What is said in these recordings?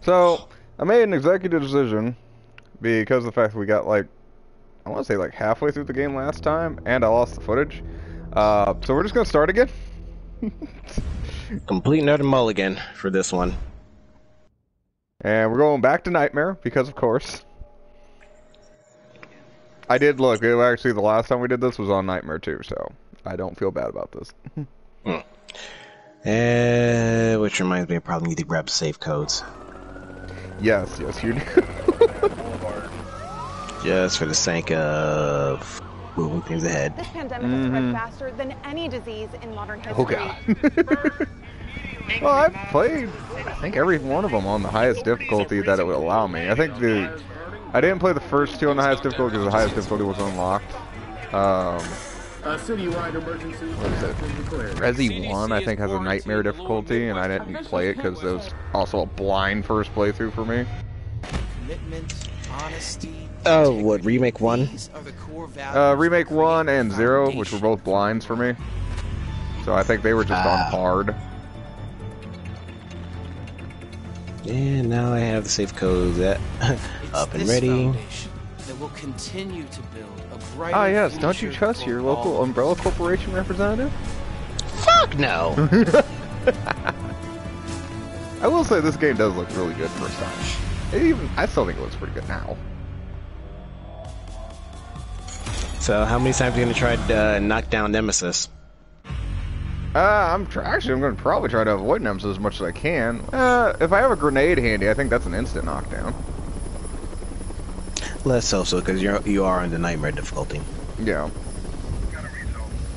So, I made an executive decision because of the fact that we got like, I want to say like halfway through the game last time, and I lost the footage. Uh, so we're just gonna start again. Complete another mulligan for this one. And we're going back to Nightmare because, of course, I did look. It, actually, the last time we did this was on Nightmare too, so I don't feel bad about this. Uh, which reminds me, I probably need to grab safe codes. Yes, yes, you do. Just for the sake of moving things ahead. This pandemic has spread faster than any disease in modern history. oh god. well, I've played, I think every one of them on the highest difficulty that it would allow me. I think the, I didn't play the first two on the highest difficulty because the highest difficulty was unlocked. Um, A citywide emergency it? has been declared. Resi 1, I think, has a nightmare difficulty, and I didn't play it because it was also a blind first playthrough for me. Oh, what, remake one? These are the core Uh, Remake 1 and 0, which were both blinds for me. So I think they were just Ah. on hard. And now I have the safe codes at, up and ready. That will continue to build a brighter Ah, yes, don't you trust your local all. Umbrella Corporation representative? Fuck no! I will say this game does look really good first time. It even, I still think it looks pretty good now. so, how many times are you gonna try to uh, knock down Nemesis? Uh, I'm tr- actually I'm going to probably try to avoid Nemesis as much as I can. Uh, if I have a grenade handy, I think that's an instant knockdown. Less so, so, because you're you are on the nightmare difficulty. Yeah.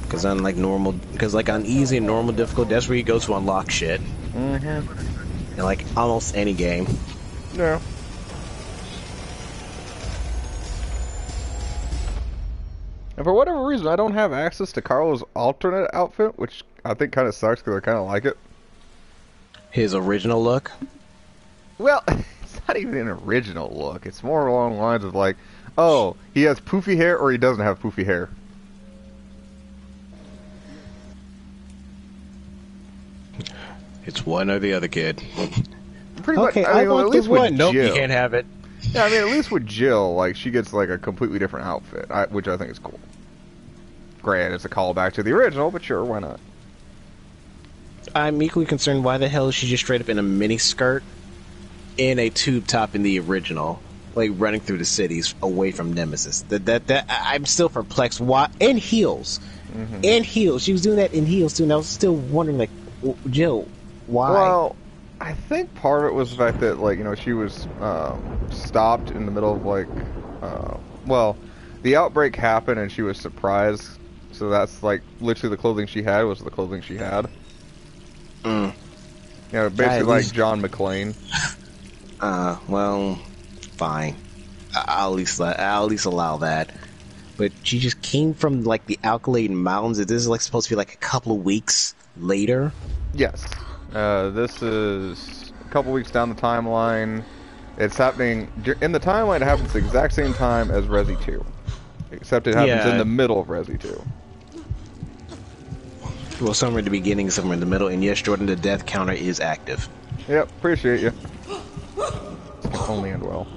Because on like normal, because like on easy and normal difficulty, that's where you go to unlock shit. Mm-hmm. In like almost any game. Yeah. And for whatever reason, I don't have access to Carlos' alternate outfit, which I think kind of sucks because I kind of like it. His original look. Well, not even an original look. It's more along the lines of like, oh, he has poofy hair or he doesn't have poofy hair. It's one or the other, kid. Pretty Okay, much. I, I mean, want at least with one. Nope, you Jill. can't have it. Yeah, I mean, at least with Jill, like she gets like a completely different outfit, I, which I think is cool. Granted, it's a callback to the original, but sure, why not? I'm equally concerned. Why the hell is she just straight up in a mini skirt, in a tube top in the original, like running through the cities away from Nemesis? That that that I'm still perplexed. Why in heels? In heels. She was doing that in heels too, and I was still wondering, like, Jill, why? Well, I think part of it was the fact that like you know she was um, stopped in the middle of like, uh, well, the outbreak happened and she was surprised. So that's like literally the clothing she had was the clothing she had. Mm. You know, basically like John McClane. Uh, well, fine. I- I'll at least let, I'll at least allow that. But she just came from like the Alkaladen Mountains. This is like supposed to be like a couple of weeks later. Yes. Uh, this is a couple weeks down the timeline. It's happening in the timeline. It happens the exact same time as Resi 2, except it happens Yeah. in the middle of Resi 2. Well, somewhere in the beginning, somewhere in the middle, and yes, Jordan, the death counter is active. Yep, appreciate you. Can only end well.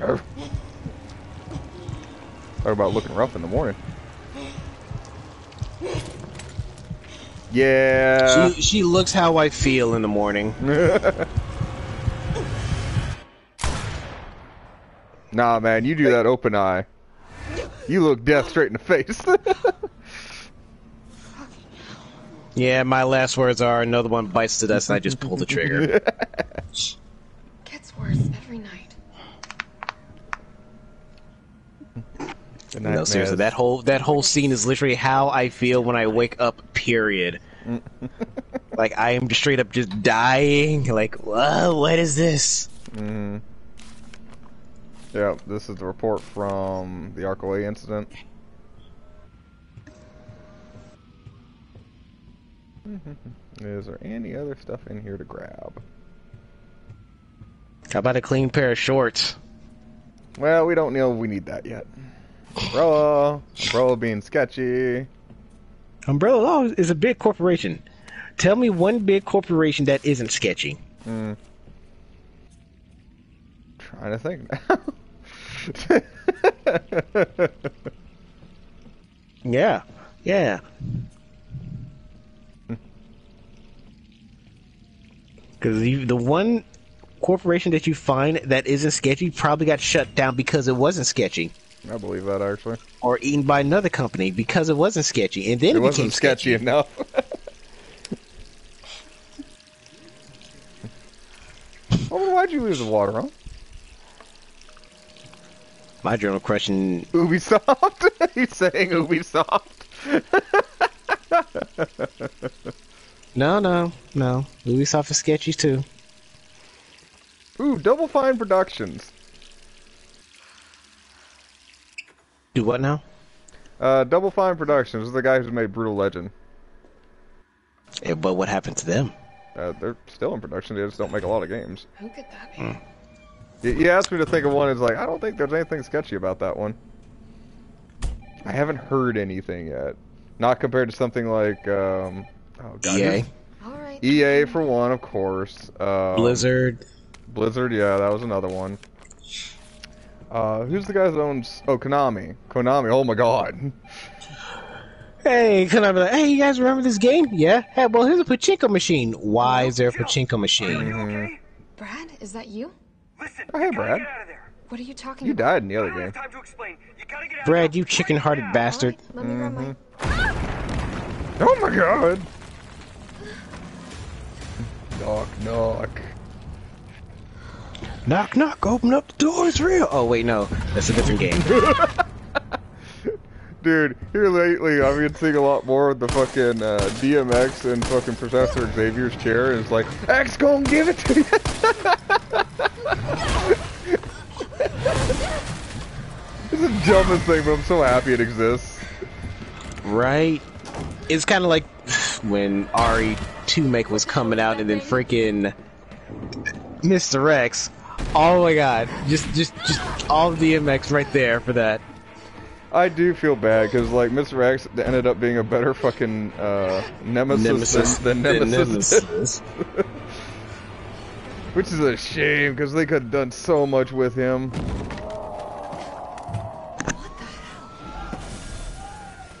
Er. Arr. Talk about looking rough in the morning. Yeah. She she looks how I feel in the morning. nah, man, you do that open eye. You look death straight in the face. Yeah, my last words are another one bites the dust, and I just pull the trigger. Gets worse every night. No, seriously, that whole that whole scene is literally how I feel when I wake up. Period. like I am just straight up just dying. Like, whoa, what is this? Mhm. Yeah, this is the report from the Arklay incident. Mm-hmm. Is there any other stuff in here to grab? How about a clean pair of shorts? Well, we don't know if we need that yet. Umbrella, umbrella being sketchy. Umbrella Law is a big corporation. Tell me one big corporation that isn't sketchy. Hmm. Trying to think now. Yeah, yeah. Because the one corporation that you find that isn't sketchy probably got shut down because it wasn't sketchy, I believe that actually. or eaten by another company because it wasn't sketchy, and then It it, became wasn't sketchy enough. oh, why'd you lose the water, huh? My journal question: Ubisoft? He's saying Ubisoft. No, no, no. Ubisoft is sketchy too. Ooh, Double Fine Productions. Do what now? Uh, Double Fine Productions is the guy who's made Brutal Legend. Yeah, but what happened to them? Uh, they're still in production. They just don't make a lot of games. Who could that be? Hmm. You, you asked me to think of one. It's like I don't think there's anything sketchy about that one. I haven't heard anything yet. Not compared to something like um, oh god, EA, All right. EA for one, of course. Um, Blizzard. Blizzard, yeah, that was another one. Uh, who's the guy that owns? Oh, Konami. Konami. Oh my god. Hey, can I be like, hey, you guys remember this game? Yeah. Hey, well, here's a pachinko machine. Why is there a pachinko machine? Brad, is that you? Listen, Oh, hey, Brad. get out of there. What are you talking You about? died in the other game. time to explain. You gotta get out Brad, you chicken-hearted All bastard. right, let me grab my. Oh my god. Knock, knock. Knock, knock, open up the door, it's real. Oh, wait, no. That's a different game. Dude, here lately I've been seeing a lot more of the fucking uh, DMX and fucking Professor Xavier's chair, and it's like, X gonna give it to you! it's the dumbest thing, but I'm so happy it exists. right? It's kind of like when RE 2 Make was coming out and then freaking Mr. X. Oh my god. Just, just, just all the DMX right there for that. I do feel bad, because, like, Mr. X ended up being a better fucking uh, nemesis, Nemesis. than, than than Nemesis. Nemesis. Which is a shame, because they could have done so much with him.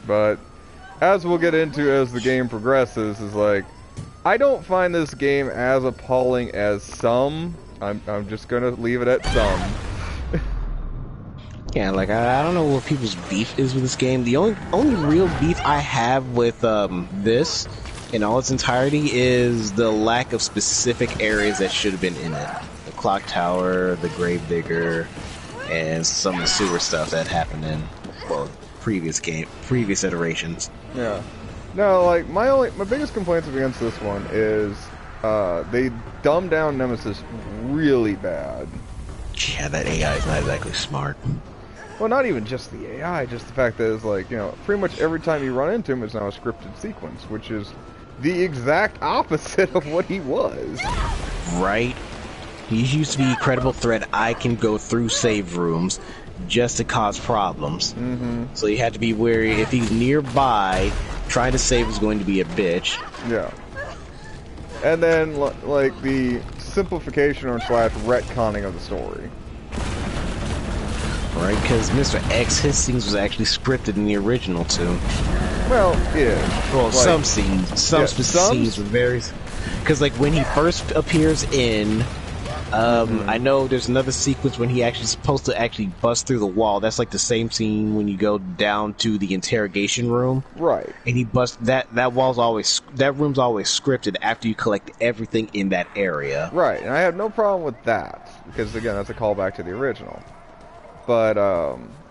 But as we'll get into as the game progresses, is like I don't find this game as appalling as some. I'm I'm just gonna leave it at some. Yeah, like I, I don't know what people's beef is with this game. The only only real beef I have with um this in all its entirety is the lack of specific areas that should have been in it. The clock tower, the grave digger, and some of the sewer stuff that happened in well previous game previous iterations. Yeah. No, like my only my biggest complaints against this one is uh, they dumbed down Nemesis really bad. Yeah, that AI is not exactly smart. Well, not even just the AI, just the fact that it's like, you know, pretty much every time you run into him is now a scripted sequence, which is the exact opposite of what he was. Right? He used to be a credible threat. I can go through save rooms just to cause problems. Mm-hmm. So you had to be wary. If he's nearby, trying to save is going to be a bitch. Yeah. And then, like, the simplification or slash retconning of the story. Right? Because Mr. X, his scenes was actually scripted in the original too. Well, yeah. Well, Like, some scenes, some yeah, specific some- scenes were very. Because like when he first appears in, um, Mm-hmm. I know there's another sequence when he actually supposed to actually bust through the wall. That's like the same scene when you go down to the interrogation room Right. and he busts that that wall's always that room's always scripted after you collect everything in that area. Right, and I have no problem with that, because, again, that's a callback to the original. But, um, Jill, over here.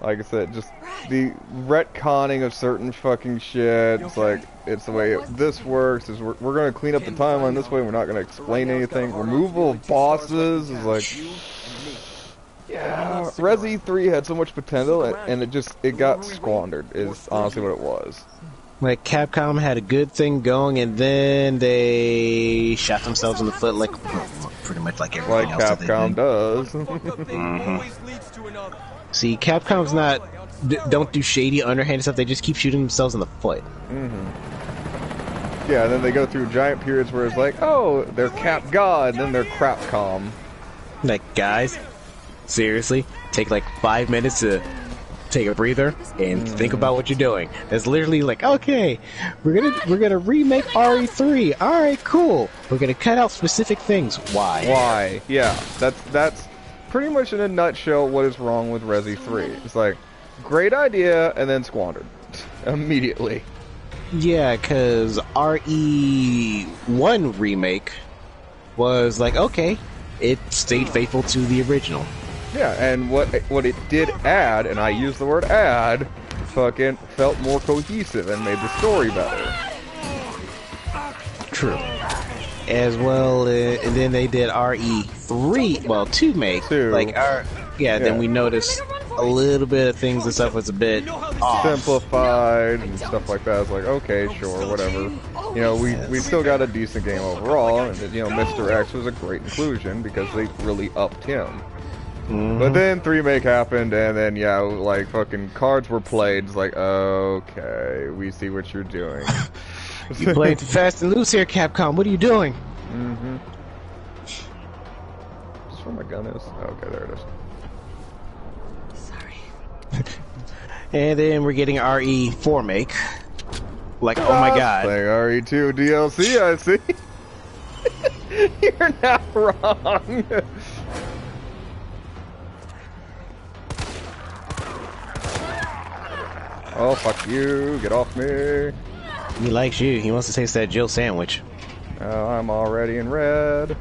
Like I said, just the retconning of certain fucking shit. It's like it's the way it, this works. Is we're, we're gonna clean up the timeline this way. We're not gonna explain anything. Removal of bosses is like, yeah. Resi three had so much potential, and, and it just it got squandered. Is honestly what it was. Like Capcom had a good thing going, and then they shot themselves in the foot, like pretty much like everything Like else. that they Capcom did. does. Mm-hmm. One thing always leads to another. See, Capcom's not d- don't do shady underhanded stuff. They just keep shooting themselves in the foot. Mm-hmm. Yeah, and then they go through giant periods where it's like, oh, they're Cap God, and then they're Crap Com. Like, guys, seriously, take like five minutes to take a breather and think about what you're doing. It's literally like, okay, we're gonna we're gonna remake RE3. All right, cool. We're gonna cut out specific things. Why? Why? Yeah, that's that's pretty much in a nutshell what is wrong with Resi 3. It's like, great idea, and then squandered. Immediately. Yeah, because RE1 remake was like, okay, it stayed faithful to the original. Yeah, and what what it did add, and I use the word add, fucking felt more cohesive and made the story better. True. As well, uh, and then they did RE3, well, 2 make. Two. Like, our, yeah, then we noticed a little bit of things and stuff was a bit off. Simplified and stuff like that. It's like, okay, sure, whatever. You know, we, we still got a decent game overall, and you know, Mr. X was a great inclusion because they really upped him. But then three make happened, and then yeah, like fucking cards were played. It's like, okay, we see what you're doing. You playing too fast and loose here, Capcom. What are you doing? Mm-hmm. That's where my gun is. Okay, there it is. Sorry. And then we're getting RE4 make. Like, oh my god. Like RE2 DLC, I see. You're not wrong. oh, fuck you. Get off me. He likes you. He wants to taste that Jill sandwich. Oh, I'm already in red.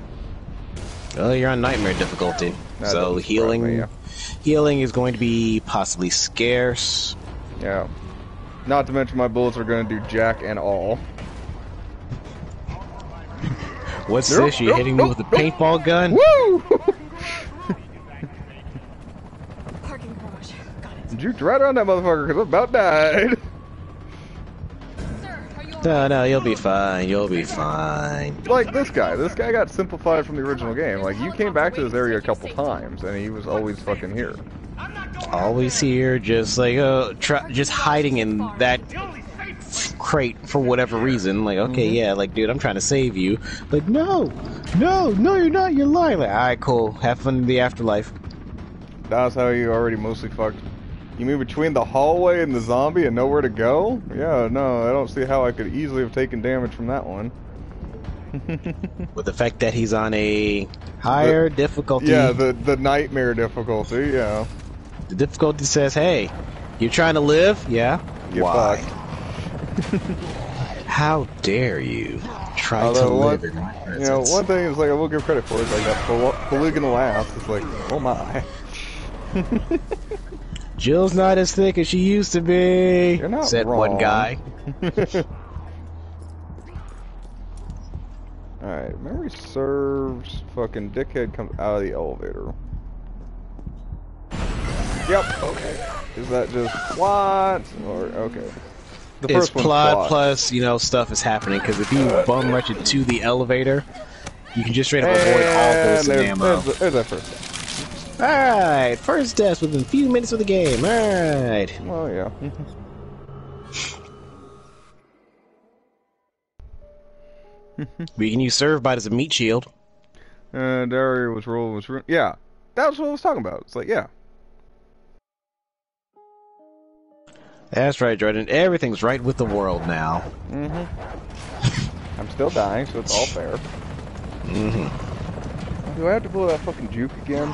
Oh, you're on nightmare difficulty. That so healing, me, yeah. healing is going to be possibly scarce. Yeah. Not to mention my bullets are going to do jack and all. What's Nope, this? You nope, hitting me with a nope. paintball gun? Woo! Parking garage. Got it. Did you drive around that motherfucker? Because I about died. Sir, are you No, no, you'll be fine. You'll be fine. Like this guy. This guy got simplified from the original game. Like, you came back to this area a couple times, and he was always fucking here. Always here, just like uh, just hiding in that crate for whatever reason. Like, okay, yeah, like, dude, I'm trying to save you. Like, no, no, no, you're not. You're lying. Like, all right, cool. Have fun in the afterlife. That's how you already mostly fucked. You mean between the hallway and the zombie and nowhere to go? Yeah, no, I don't see how I could easily have taken damage from that one. With the fact that he's on a higher difficulty. Yeah, the the nightmare difficulty. Yeah, The difficulty says, "Hey, you're trying to live, yeah? Get Why? fucked. How dare you try to Although one, live in my you know, presence?" one thing is like I will give credit for is like that poly- polygonal ass. It's like, oh my, Jill's not as thick as she used to be. You're not said one guy. All right, memory serves. Fucking dickhead comes out of the elevator. Yep. Okay. Is that just plot or okay? The It's one's plot plus you know stuff is happening because if you bum rush it to the elevator, you can just straight up avoid all And and there's, ammo. there's, there's that first step. All right, first death within a few minutes of the game. All right. Well, yeah. We can use serve bite as a meat shield. And Daria was rolling was yeah. That's what I was talking about. It's like yeah. That's right, Jordan. Everything's right with the world now. Mm-hmm. I'm still dying, so it's all fair. hmm Do I have to pull that fucking juke again?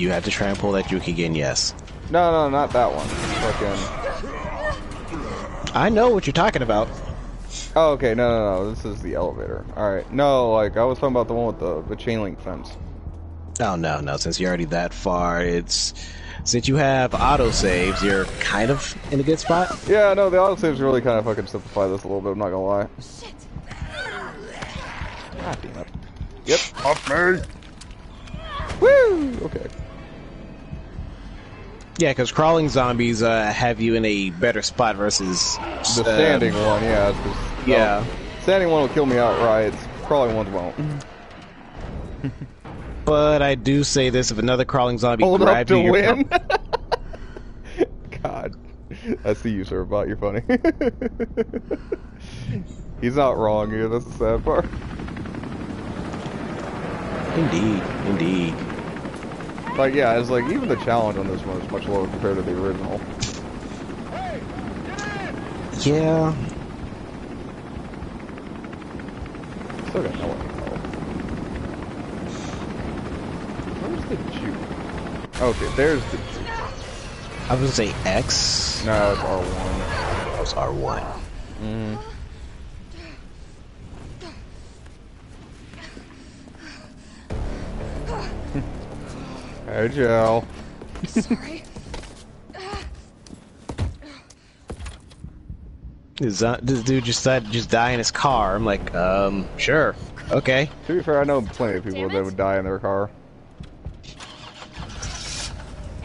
You have to try and pull that juke again. Yes. No, no, not that one. Fucking. I know what you're talking about. Oh, okay. No, no, no. This is the elevator. All right. No, like I was talking about the one with the the chain link fence. Oh no, no. Since you're already that far, it's since you have auto saves, you're kind of in a good spot. Yeah, no, the auto saves really kind of fucking simplify this a little bit. I'm not gonna lie. Shit. God damn it. Yep. Off me. Woo. Okay. Yeah, because crawling zombies uh, have you in a better spot versus The uh, standing one, yeah. Just, Yeah. no, standing one will kill me outright. Crawling ones won't. But I do say this: if another crawling zombie Hold up grabs to you, you're win. God, that's the user about. You're funny. He's not wrong here. That's the sad part. Indeed, indeed. Like, yeah, it's like even the challenge on this one is much lower compared to the original. Yeah. Still got to go. Where's the juke? Okay, there's the juke. I was gonna say X. No, it's R1. That was R1. Mm. Hey, Joe. Sorry. This, that, this dude just decided to just die in his car. I'm like, um, sure, okay. To be fair, I know plenty of people that would die in their car.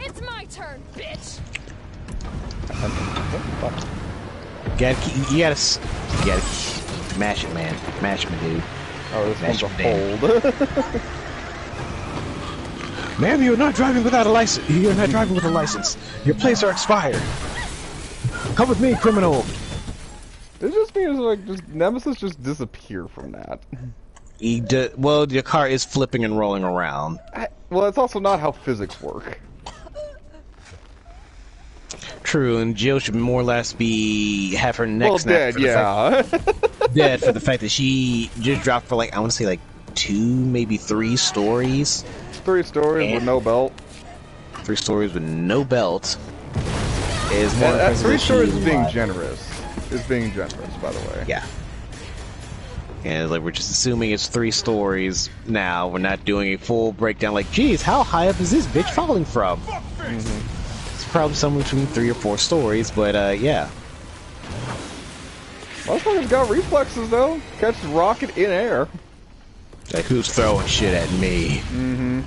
It's my turn, bitch. You gotta, keep- you gotta, s- you gotta keep- mash it, man. Mash it, dude. Oh, this Match one's a them hold. Ma'am, you're not driving without a license. You're not driving with a license. Your plates are expired. Come with me, criminal. it just means like just Nemesis just disappear from that. He d- well, your car is flipping and rolling around. I, well, it's also not how physics work. True, and Jill should more or less be have her neck well, snapped dead, for the fact- yeah. dead for the fact that she just dropped for like I want to say like two, maybe three stories. Three stories with no belt. Three stories with no belt. Is more And, uh, three stories is being generous. Is being generous, by the way. Yeah. And like we're just assuming it's three stories now. We're not doing a full breakdown. Like, geez, how high up is this bitch falling from? It's probably somewhere between three or four stories, but uh, yeah. Motherfucker's got reflexes though. Catches rocket in air. Like, who's throwing shit at me? Mm-hmm.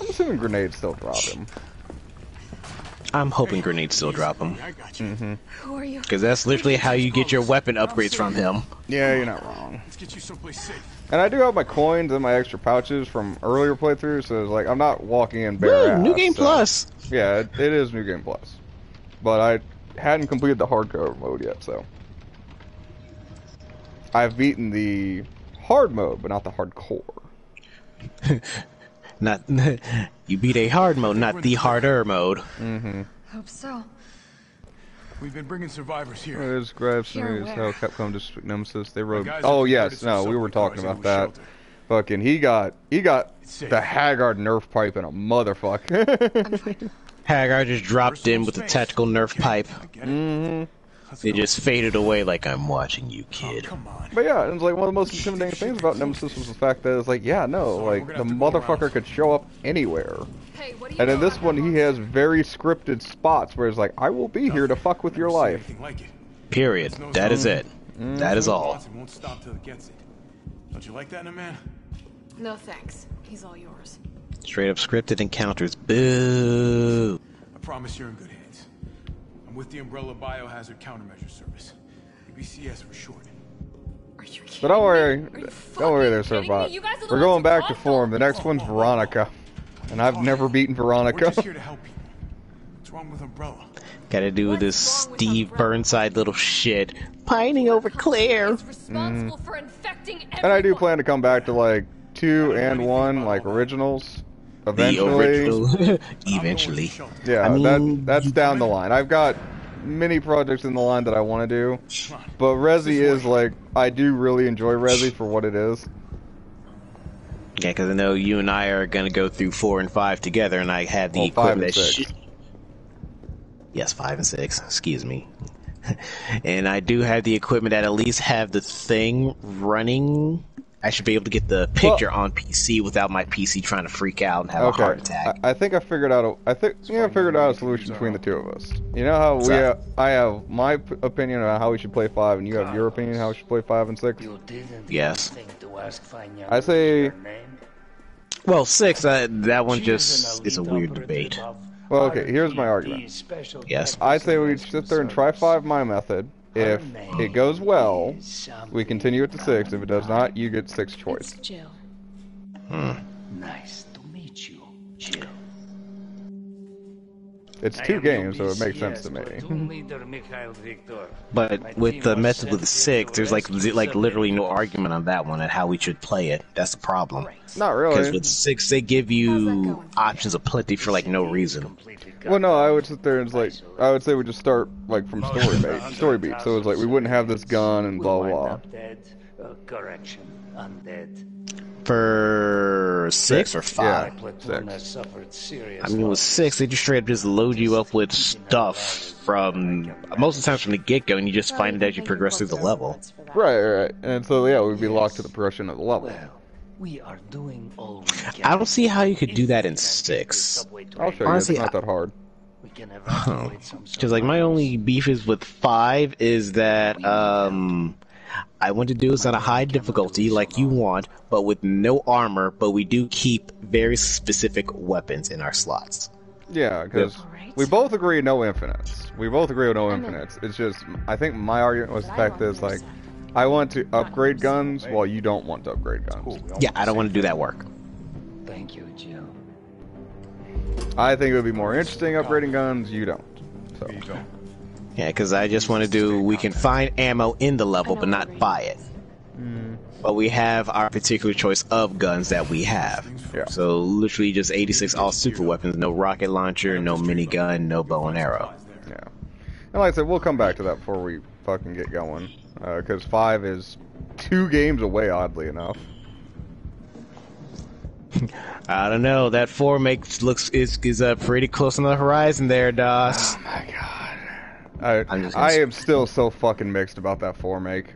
I'm assuming grenades still drop him. I'm hoping grenades still drop him, I got you. Mm-hmm. Who are you? because that's literally how you get your weapon upgrades from him. Yeah, you're not wrong. Let's get you someplace safe. And I do have my coins and my extra pouches from earlier playthroughs, so it's like I'm not walking in bare Woo, ass. New Game so- Plus. Yeah, it, it is New Game Plus. But I hadn't completed the hardcore mode yet, so. I've beaten the hard mode, but not the hardcore. Not you beat a hard mode, not the harder mode. Mm-hmm. Hope so. We've been bringing survivors here. There's Graves Here News, how where? Capcom just Nemesis. They wrote. guys Oh yes, no, we were subway talking about that. shelter. Fucking, he got he got the Haggard Nerf pipe in a motherfucker. I'm fine. Hagar just dropped in with a Personal tactical space. Nerf pipe. I get it. mm-hmm. Let's It go. just faded away like I'm watching you, Oh, kid. come on. But yeah, it was like one of the most intimidating things about Nemesis was the fact that it's like, yeah, no, Sorry, like the gonna have to go motherfucker could show up anywhere. Hey, what do you And in this one, he has very scripted spots where it's like, I will be here to fuck with your Never seen life. anything like it. Period. That is it. That is all. Won't stop till it gets it. Don't you like that in a man? No thanks. He's all yours. Straight up scripted encounters. Boo. I promise you're in good hands. I'm with the Umbrella Biohazard Countermeasure Service. UBCS for short. Are you kidding But don't worry, me? Are you don't worry there, kidding Surbot. me? You guys are the We're going back to form. The next one's Veronica. And I've never beaten We're Veronica. just here to help people. What's wrong with Umbrella? Gotta do What's this Steve Umbrella? Burnside little shit. Pining over Claire. Is for Mm-hmm. And I do plan to come back to like two and one, like originals. The Eventually. original. I'm going to Eventually. Yeah, I mean, that that's down the line. I've got many projects in the line that I want to do, but Resi is like I do really enjoy Resi for what it is. Yeah, because I know you and I are gonna go through four and five together, and I have the Well, equipment and that. yes, five and six. Excuse me. and I do have the equipment that at least have the thing running. I should be able to get the picture on PC without my PC trying to freak out and have a heart attack. I, I think I figured out. A, I think yeah, I figured out a solution between the two of us. You know how we have, I have my p- opinion on how we should play five, and you have your opinion on how we should play five and six. You didn't Yes. think to ask I say- well, six. Uh, that one just is a weird debate. Well, okay, here's my argument. Yes. I say we sit there and try five my method. Her If it goes well, we continue it to six. If it does not, you get six choice. It's Jill. Hmm. Nice to meet you, Jill. It's two games, so it makes sense to me. platoon leader Mikhail Viktor. But with the was method with the six, there's like rescue like literally no argument on that one and how we should play it. That's the problem. Not really. Because with six, they give you options of plenty for like no reason. Completely Well, no, I would sit there and it's like I would say we just start like from story beat, story beat. So it's like we wouldn't have this gun and We blah blah. not dead. Uh, correction, undead. For six or five. platoon six. suffered serious I mean, with six, they just straight up just load you up with stuff from most of the times from the get go, and you just find it as you progress through the level. Right, right, and so yeah, we'd be locked to the progression of the level. Well, we are doing all we can. I don't see how you could do that in can six. use subway to I'll make show you. Honestly, it's not that hard. We can evacuate some Because like my only beef is with five is that um I want to do this on a high difficulty like you want, but with no armor, but we do keep very specific weapons in our slots. Yeah, because we both agree no infinites. We both agree with no infinites. It's just I think my argument was the fact that it's like I want to upgrade guns while you don't want to upgrade guns. Yeah, I don't want to do that work. Thank you, Jill. I think it would be more interesting upgrading guns. You don't. So Here you go. Yeah, because I just want to do we can find ammo in the level but not buy it. Hmm. But we have our particular choice of guns that we have. Yeah. So literally just 86 all super weapons, no rocket launcher, no minigun, no bow and arrow. yeah, and like I said, we'll come back to that before we fucking get going. Because five is two games away, oddly enough. I don't know. That four makes looks is is uh, pretty close on the horizon there, Das. Oh my god. I I'm just gonna I s- am still so fucking mixed about that four make.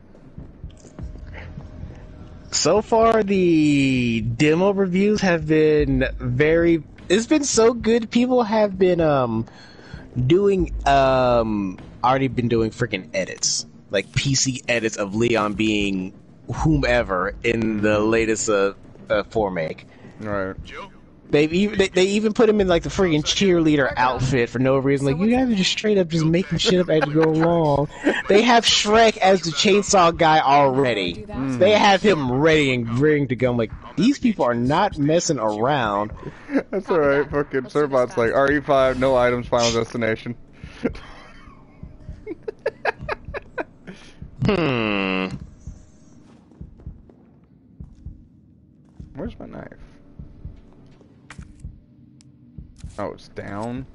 So far, the demo reviews have been very. It's been so good. People have been um doing um already been doing freaking edits, like PC edits of Leon being whomever in the latest uh, uh four make. Right. They've even they, they even put him in like the freaking cheerleader outfit for no reason. Like you guys are just straight up just making shit up as you go along. They have Shrek as the chainsaw guy already. They have him ready and ready to go. I'm like these people are not messing around. That's alright. Fucking Cerbot's like RE5, no items, final destination. Hmm. Where's my knife? Oh, it's down.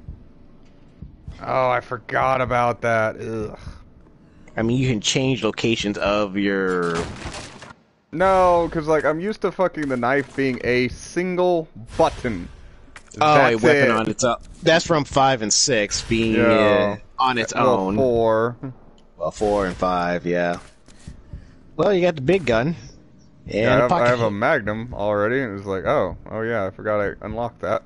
Oh, I forgot about that. Ugh. I mean, you can change locations of your. No, because like I'm used to fucking the knife being a single button. Oh, a That's weapon it. on its own. That's from five and six being Yeah. uh, on its Well, own. four. Well, four and five, yeah. Well, you got the big gun. And Yeah, I, have, I have a. Magnum already, and it's like, oh, oh yeah, I forgot I unlocked that.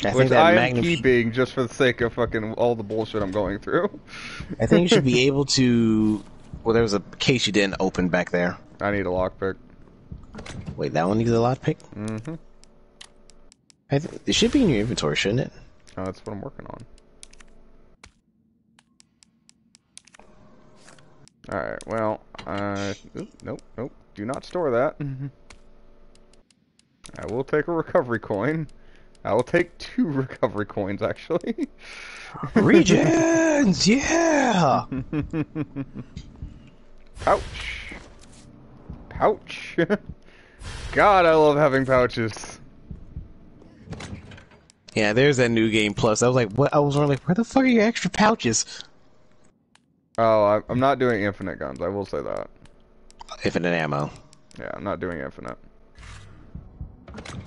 I think Which that I am Magnum. keeping just for the sake of fucking all the bullshit I'm going through. I think you should be able to. Well, there was a case you didn't open back there. I need a lockpick. Wait, that one needs a lockpick. Mm-hmm. I th- it should be in your inventory, shouldn't it? Oh, that's what I'm working on. Alright, well, uh, oop, nope, nope, do not store that. I will take a recovery coin. I will take two recovery coins, actually. Regions, yeah. Pouch. Pouch. God, I love having pouches. Yeah, there's that new game plus. I was like, what? I was wondering, like, where the fuck are your extra pouches? Oh, I, I'm not doing infinite guns, I will say that. Infinite ammo. Yeah, I'm not doing infinite.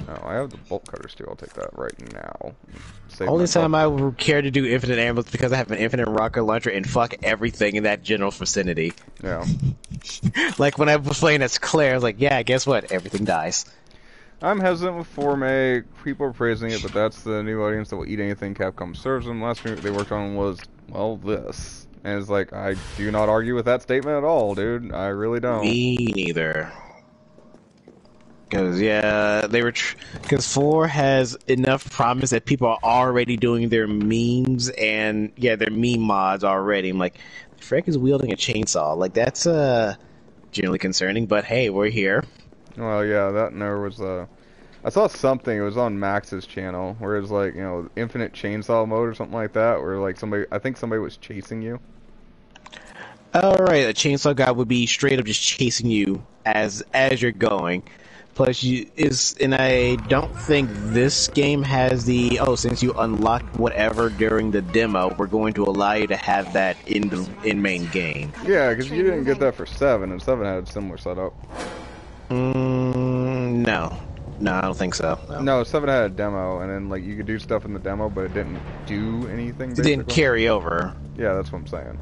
Oh, I have the bolt cutters too. I'll take that right now. Save Only myself- time I would care to do infinite ammo is because I have an infinite rocket launcher and fuck everything in that general vicinity. Yeah. Like when I was playing as Claire, I was like, yeah, guess what? Everything dies. I'm hesitant with Forme. People are praising it, but that's the new audience that will eat anything Capcom serves them. Last thing they worked on was, well, this. And it's like, I do not argue with that statement at all, dude. I really don't. Me neither. Because yeah, they were because four has enough promise that people are already doing their memes and yeah, their meme mods already. I'm like, Shrek is wielding a chainsaw. Like that's uh generally concerning, but hey, we're here. Well, yeah, that there was uh, I saw something. It was on Max's channel where it was like you know infinite chainsaw mode or something like that. Where like somebody, I think somebody was chasing you. All right, a chainsaw guy would be straight up just chasing you as as you're going. Plus, you is and I don't think this game has the oh since you unlocked whatever during the demo, we're going to allow you to have that in the in main game. Yeah, because you didn't get that for seven, and seven had a similar setup. Mm, no, no, I don't think so. No. No, seven had a demo, and then like you could do stuff in the demo, but it didn't do anything. It didn't carry over. Yeah, that's what I'm saying.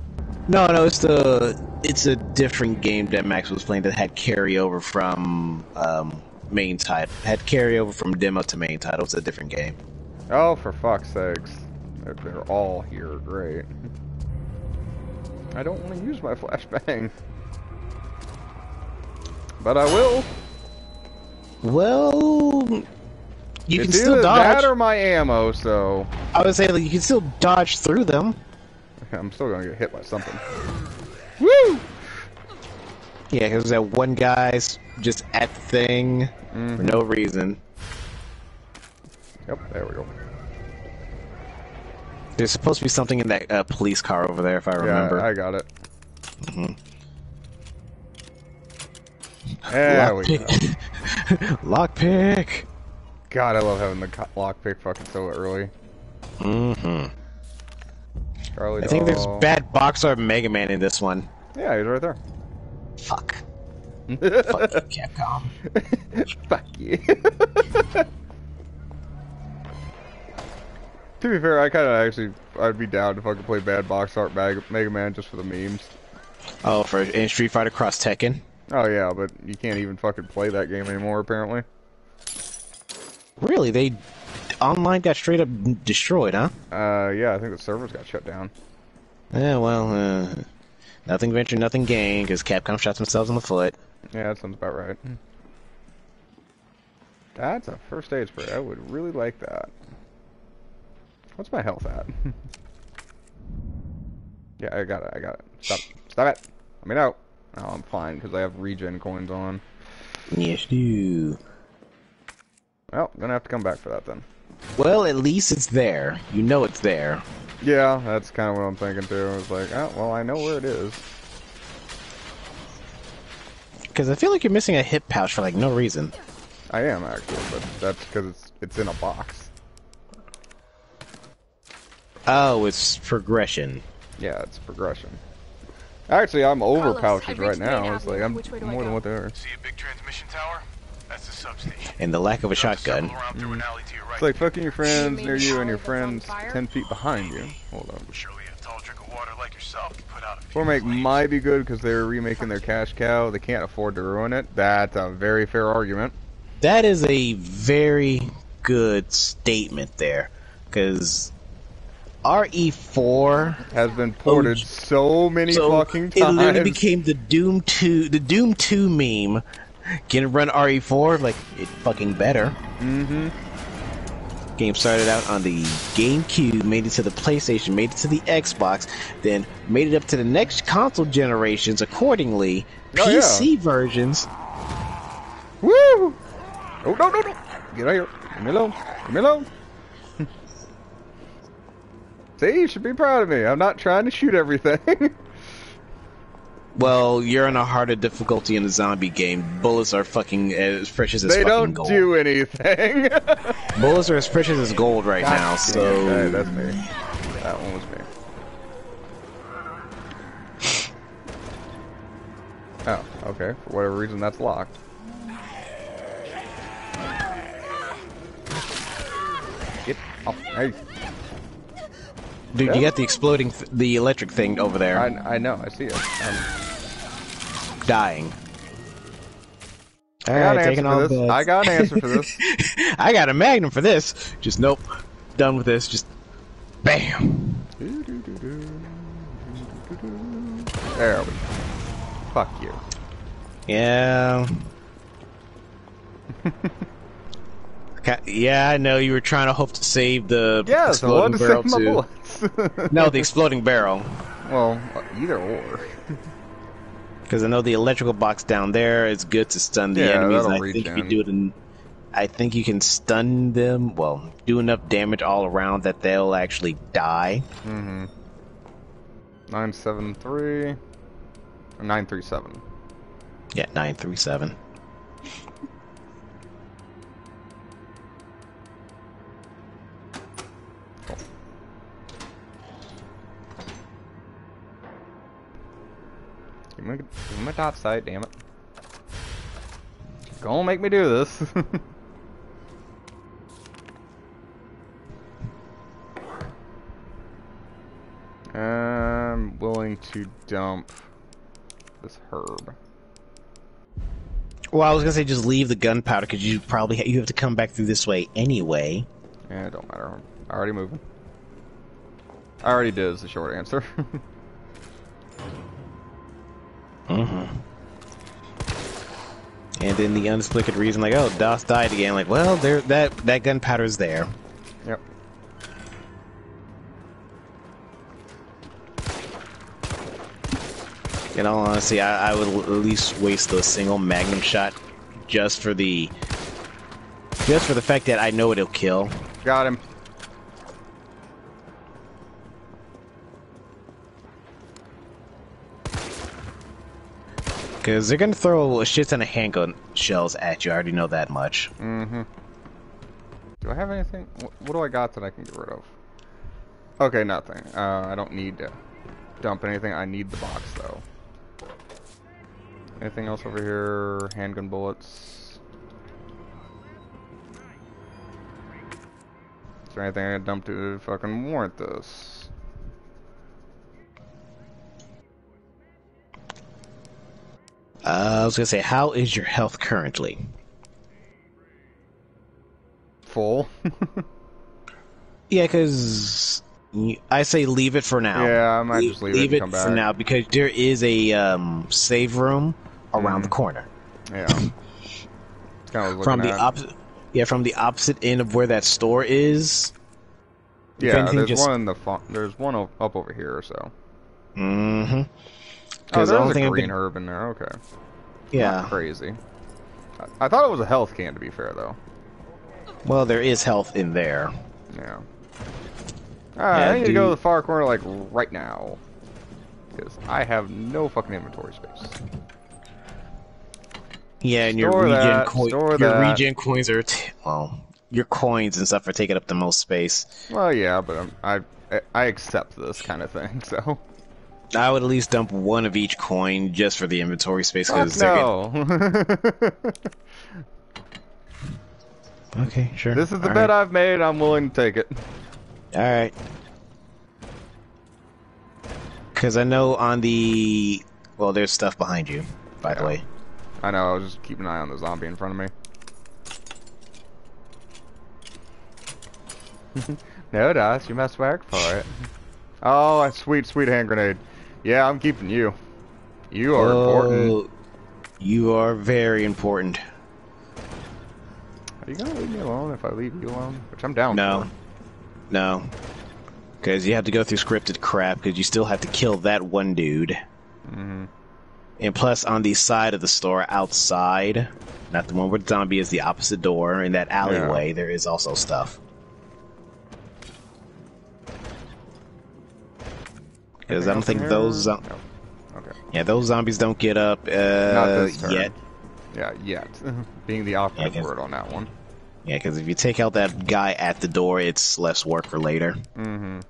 No, no, it's the it's a different game that Max was playing that had carryover from um, main title. Had carryover from demo to main title. It's a different game. Oh, for fuck's sakes! They're all here, great. I don't want to use my flashbang, but I will. Well, you it's can still dodge. that or my ammo, so I would say like, you can still dodge through them. I'm still gonna get hit by something. Woo! Yeah, because that one guy's just at the thing Mm-hmm. for no reason. Yep, there we go. There's supposed to be something in that uh, police car over there, if I remember. Yeah, I got it. Mhm. There we go. Lockpick. Lockpick. God, I love having the lockpick fucking so early. Mm-hmm. Charlie I think there's bad box art Mega Man in this one. Yeah, he's right there. Fuck. Fuck you, Capcom. Fuck you. to be fair, I kind of actually, I'd be down to fucking play bad box art Mega Man just for the memes. Oh, for in Street Fighter Cross Tekken. Oh yeah, but you can't even fucking play that game anymore apparently. Really, they online got straight up destroyed, huh? Uh, yeah, I think the servers got shut down. Yeah, well, uh, nothing ventured, nothing gained, because Capcom shot themselves in the foot. Yeah, that sounds about right. That's a first aid spray. I would really like that. What's my health at? yeah, I got it. I got it. Stop. Stop it. Let me know. Oh, I'm fine because I have regen coins on. Yes, do. Well, gonna have to come back for that then. Well, at least it's there. You know it's there. Yeah, that's kind of what I'm thinking too. I was like, oh, well, I know where it is. Because I feel like you're missing a hip pouch for like no reason. I am actually, but that's because it's it's in a box. Oh, it's progression. Yeah, it's progression. Actually, I'm over Carlos, pouches right now. It's like I'm Which way do I more than what they are. See a big transmission tower? That's the substation. And the lack of a shotgun. Circle around through an mm. alley to your right. It's like fucking your friends near you and your friends ten feet behind you. Hold on. Surely a tall drink of water like yourself can put out a few Remake might be good because they're remaking their cash cow. They can't afford to ruin it. That's a very fair argument. That is a very good statement there. Because RE4 Has been ported Oh, so many so fucking times. it literally became the Doom 2 the Doom 2 meme. Can it run RE4? Like it fucking better. mm-hmm. Game started out on the GameCube, made it to the PlayStation, made it to the Xbox, then made it up to the next console generations accordingly. Oh, yeah. PC versions. Woo! Oh no no no! Get out here! Leave me alone! Leave me alone! See, you should be proud of me. I'm not trying to shoot everything. Well, you're on a harder difficulty in a zombie game. Bullets are fucking as precious as gold. they don't gold. do anything. Bullets are as precious as gold right now, so Okay, that's me. That one was me. Oh, okay. For whatever reason, that's locked. Get off. Hey, dude, Yeah. you got the exploding, th- the electric thing over there, I, I know. I see it. Um, dying. I got an answer taking for all this. the- I got an answer for this. I got a magnum for this. Just nope. Done with this. Just bam. There we go. Fuck you. Yeah. Yeah, I know you were trying to hope to save the Yes, I wanted exploding to barrel save my too. No, the exploding barrel. well, either or. Because I know the electrical box down there is good to stun the Yeah, enemies. I think if you do it in, I think you can stun them. Well, do enough damage all around that they'll actually die. Mm-hmm. Nine seven three. Nine three seven. Yeah, nine three seven. Give me, give me my top sight, damn it. Gonna make me do this. I'm willing to dump this herb. Well, I was gonna say just leave the gunpowder because you probably ha- you have to come back through this way anyway. Yeah, it don't matter. I'm already moving. I already did is the short answer. Mm-hmm. And then the unexplicable reason, like, oh, Das died again. Like, well, there that that gunpowder's there. yep. In all honesty, I, I would at least waste a single magnum shot just for the just for the fact that I know it'll kill. Got him. Because they're gonna throw a shit ton of handgun shells at you. I already know that much. Mm-hmm. Do I have anything? What do I got that I can get rid of? Okay, nothing. Uh, I don't need to dump anything. I need the box, though. Anything else over here? Handgun bullets. Is there anything I can dump to fucking warrant this? Uh, I was gonna say, how is your health currently? Full? Yeah, because I say leave it for now. Yeah, I might just leave it and come for back. now because there is a um, save room around Mhm. the corner yeah. Kind of from the opposite. Yeah, from the opposite end of where that store is. Yeah, anything, there's just- one in the there's one up over here or so. Mm-hmm. Oh, Because the there's only a thing I've green been, herb in there. Okay. Not yeah. crazy. I, I thought it was a health can, to be fair, though. Well, there is health in there. Yeah. Alright, Yeah, I need to go to the far corner, like, right now. Because I have no fucking inventory space. Yeah, and your Store regen that, your that. regen coins are t- well, your coins and stuff are taking up the most space. Well, yeah, but um, I I accept this kind of thing, so. I would at least dump one of each coin just for the inventory space Fuck because no. okay, sure. this is the All bet right. I've made. I'm willing to take it. All right. Because I know on the well, there's stuff behind you. By the way, I know. I was just keeping an eye on the zombie in front of me. no, Das, you must work for it. Oh, a sweet, sweet hand grenade. Yeah, I'm keeping you. You are important. Oh, You are very important. Are you gonna leave me alone if I leave you alone? Which I'm down No, for. no, because you have to go through scripted crap. Because you still have to kill that one dude. Mm -hmm. And plus, on the side of the store outside, not the one where the zombie is, the opposite door in that alleyway, there is also stuff. Because I don't think those, No. Okay. yeah, those zombies don't get up uh, yet. Yeah, yet. Being the operative Yeah, word on that one. Yeah, because if you take out that guy at the door, it's less work for later. Mm-hmm.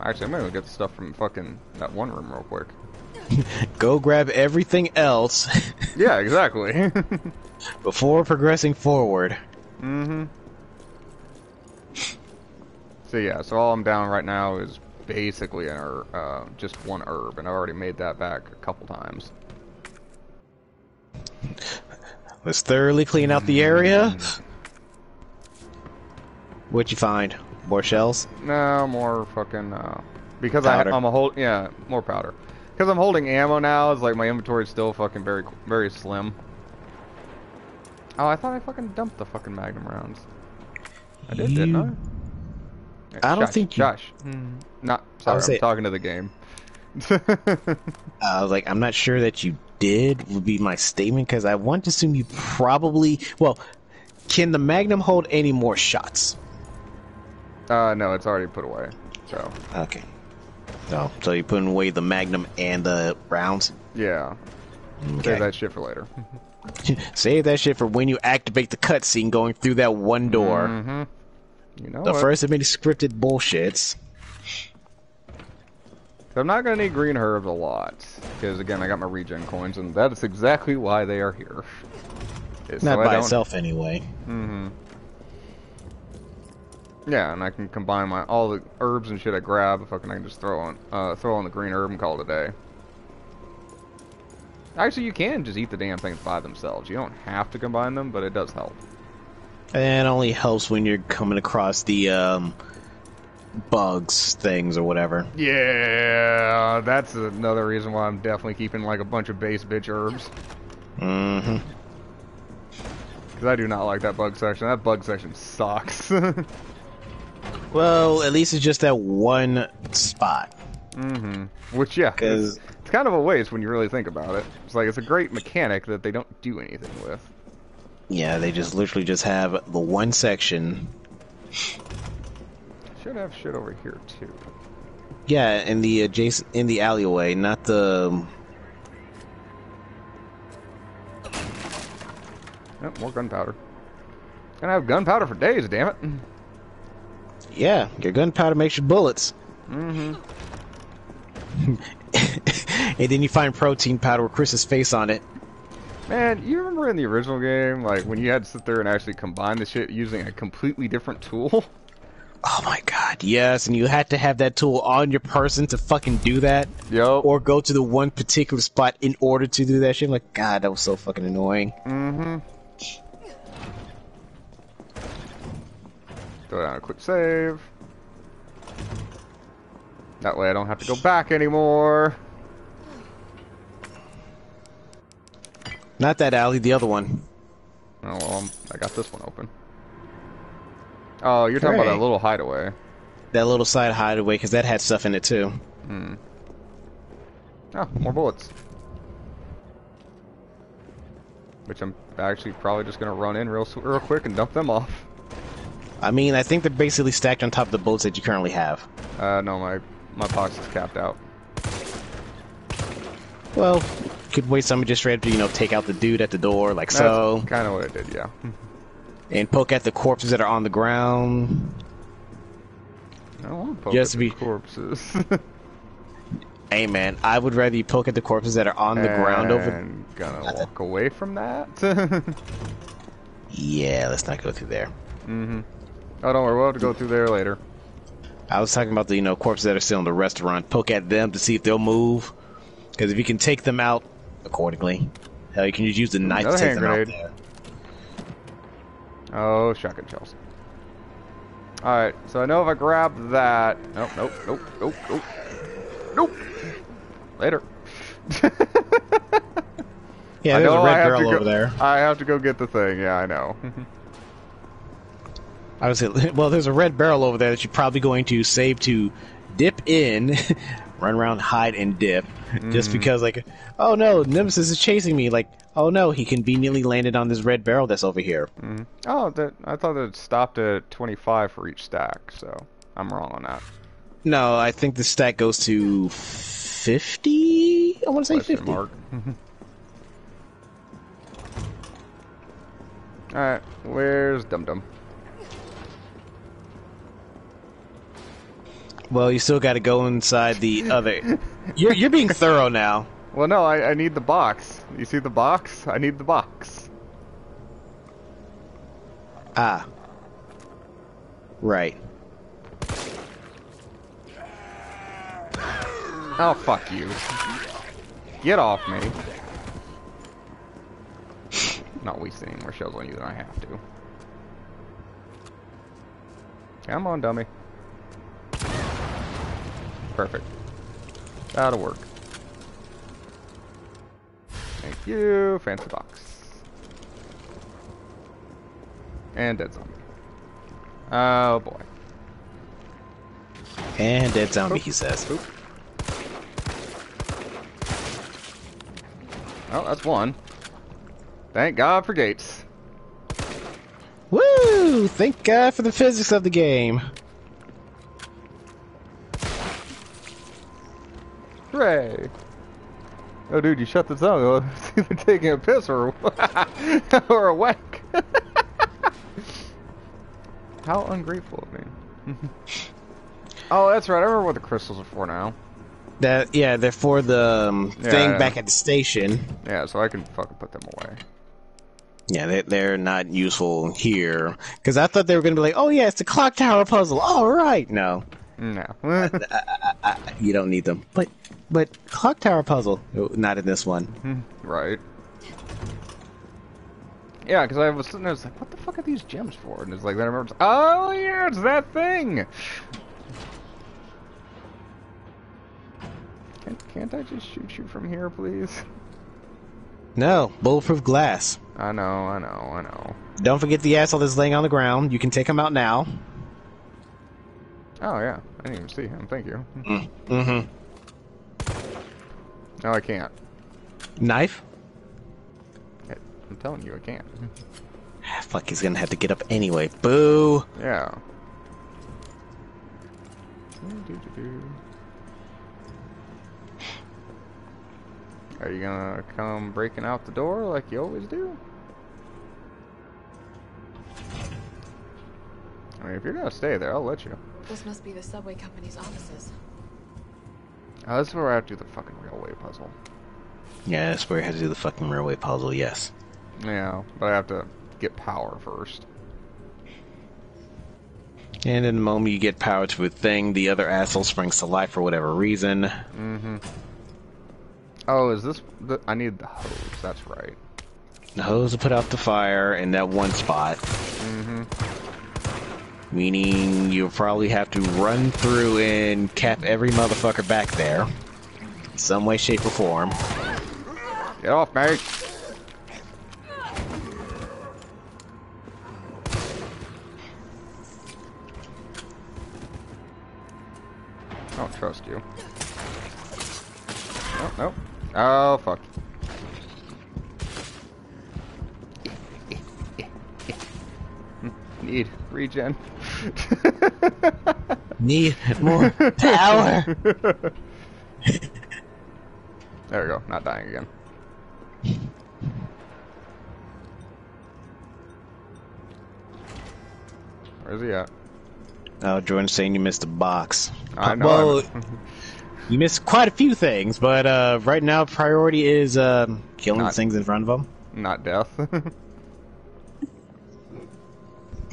Actually, I'm gonna go get the stuff from fucking that one room real quick. Go grab everything else Yeah, exactly. Before progressing forward. mm-hmm. So yeah, so all I'm down right now is basically an herb, uh, just one herb, and I already made that back a couple times. Let's thoroughly clean out the area. What'd you find? More shells? No, more fucking, uh, because Powder. I, I'm a hold, yeah, more powder. Because I'm holding ammo now, it's like my inventory is still fucking very, very slim. Oh, I thought I fucking dumped the fucking magnum rounds. I did, didn't I? I don't shush, think you- Shush. Not, sorry, I'm talking to the game. I was like, I'm not sure that you did. Would be my statement because I want to assume you probably. Well, can the Magnum hold any more shots? uh, no, it's already put away. So Okay. So, so you're putting away the Magnum and the rounds. yeah, Okay. save that shit for later. Save that shit for when you activate the cutscene going through that one door. Mm-hmm. You know The what? first of many scripted bullshits. I'm not gonna need green herbs a lot because again, I got my regen coins, and that is exactly why they are here. Not so by itself, anyway. Mm-hmm. Yeah, and I can combine my all the herbs and shit I grab. If I can, I can just throw on uh, throw on the green herb and call it a day. Actually, you can just eat the damn things by themselves. You don't have to combine them, but it does help. And it only helps when you're coming across the um, bugs things or whatever. Yeah, that's another reason why I'm definitely keeping like a bunch of base bitch herbs. Mm-hmm. Because I do not like that bug section. That bug section sucks. Well, at least it's just that one spot. mm-hmm. Which, yeah, Because kind of a waste when you really think about it. It's like it's a great mechanic that they don't do anything with. yeah, they just literally just have the one section. Should have shit over here too. Yeah, in the adjacent in the alleyway, not the. Yep, more gunpowder. Gonna have gunpowder for days, damn it. Yeah, your gunpowder makes your bullets, Mm-hmm. and then you find protein powder with Chris's face on it. Man, you remember in the original game, like when you had to sit there and actually combine the shit using a completely different tool? Oh my god, yes, and you had to have that tool on your person to fucking do that, Yo. or go to the one particular spot in order to do that shit. I'm like, God, that was so fucking annoying. Mm-hmm. Throw down a quick save. That way I don't have to go back anymore. Not that alley, the other one. Oh well, I'm, I got this one open. Oh, you're talking about that little hideaway. That little side hideaway, because that had stuff in it too. Hmm. Oh, more bullets. Which I'm actually probably just gonna run in real real quick and dump them off. I mean, I think they're basically stacked on top of the bullets that you currently have. Uh, no, my my box is capped out. Well, you could wait somebody just straight up to, you know, take out the dude at the door, like That's so, kind of what I did, yeah. and poke at the corpses that are on the ground. I don't want to poke Just at to the be- corpses. Hey man, I would rather you poke at the corpses that are on the ground over. And gonna walk away from that. Yeah, let's not go through there. Mm-hmm. Oh, don't worry, we'll have to go through there later. I was talking about the, you know, corpses that are still in the restaurant. Poke at them to see if they'll move. Because if you can take them out accordingly, hell, you can just use the knife Another to take them out there. Oh, shotgun shells. Alright, so I know if I grab that... Nope, nope, nope, nope, nope. Nope! Later. Yeah, there's a red to go, over there. I have to go get the thing, yeah, I know. I was well, there's a red barrel over there that you're probably going to save to dip in, run around, hide, and dip, just Mm. because like, oh no, Nemesis is chasing me. Like, oh no, he conveniently landed on this red barrel that's over here. oh, that I thought it stopped at 25 for each stack, so I'm wrong on that. No, I think the stack goes to fifty. I want to say Question fifty. mark. Alright, where's Dum Dum? Well, you still got to go inside the other. You're you're being thorough now. Well, no, I, I need the box. You see the box? I need the box. Ah, right. Oh, fuck you. Get off me. Not wasting any more shells on you than I have to. Come on, dummy. Perfect. That'll work. Thank you, fancy box. And dead zombie. Oh boy. And dead zombie, Oop. he says. Oop. Oh, that's one. Thank God for gates. Woo! Thank God for the physics of the game. Hooray! Oh, dude, you shut this down. It's either taking a piss or or a wank. How ungrateful of me. oh, that's right. I remember what the crystals are for now. That yeah, they're for the um, thing Yeah. back at the station. Yeah, so I can fucking put them away. Yeah, they, they're not useful here because I thought they were gonna be like, oh yeah, it's the clock tower puzzle. All right, no, No. you don't need them. But but clock tower puzzle, Oh, not in this one. Hmm. right. Yeah, because I was sitting there, I was like, what the fuck are these gems for? And it's like, then I remember, oh yeah, it's that thing! Can't, can't I just shoot you from here, please? No, bulletproof glass. I know, I know, I know. Don't forget the asshole that's laying on the ground. You can take him out now. Oh yeah, I didn't even see him, thank you. Mm-hmm. No, I can't. Knife. I'm telling you, I can't. Ah, Fuck, he's gonna have to get up anyway. Boo. Yeah. Are you gonna come breaking out the door like you always do? I mean, if you're gonna stay there, I'll let you. This must be the subway company's offices. Oh, this is where I have to do the fucking railway puzzle. Yeah, that's where you have to do the fucking railway puzzle. Yes. Yeah, but I have to get power first. And in the moment you get power to a thing, the other asshole springs to life for whatever reason. Mm-hmm. Oh, is this the... I need the hose, that's right. The hose will put out the fire in that one spot. Mm-hmm. Meaning you'll probably have to run through and cap every motherfucker back there. Some way, shape, or form. Get off, mate! I don't trust you. Oh, no. Oh, fuck. Need regen. Need more power. There we go. Not dying again. Where's he at? Oh, Jordan's saying you missed a box. I know. Well, I'm- you missed quite a few things, but uh, right now priority is um, killing Not- things in front of them. not death.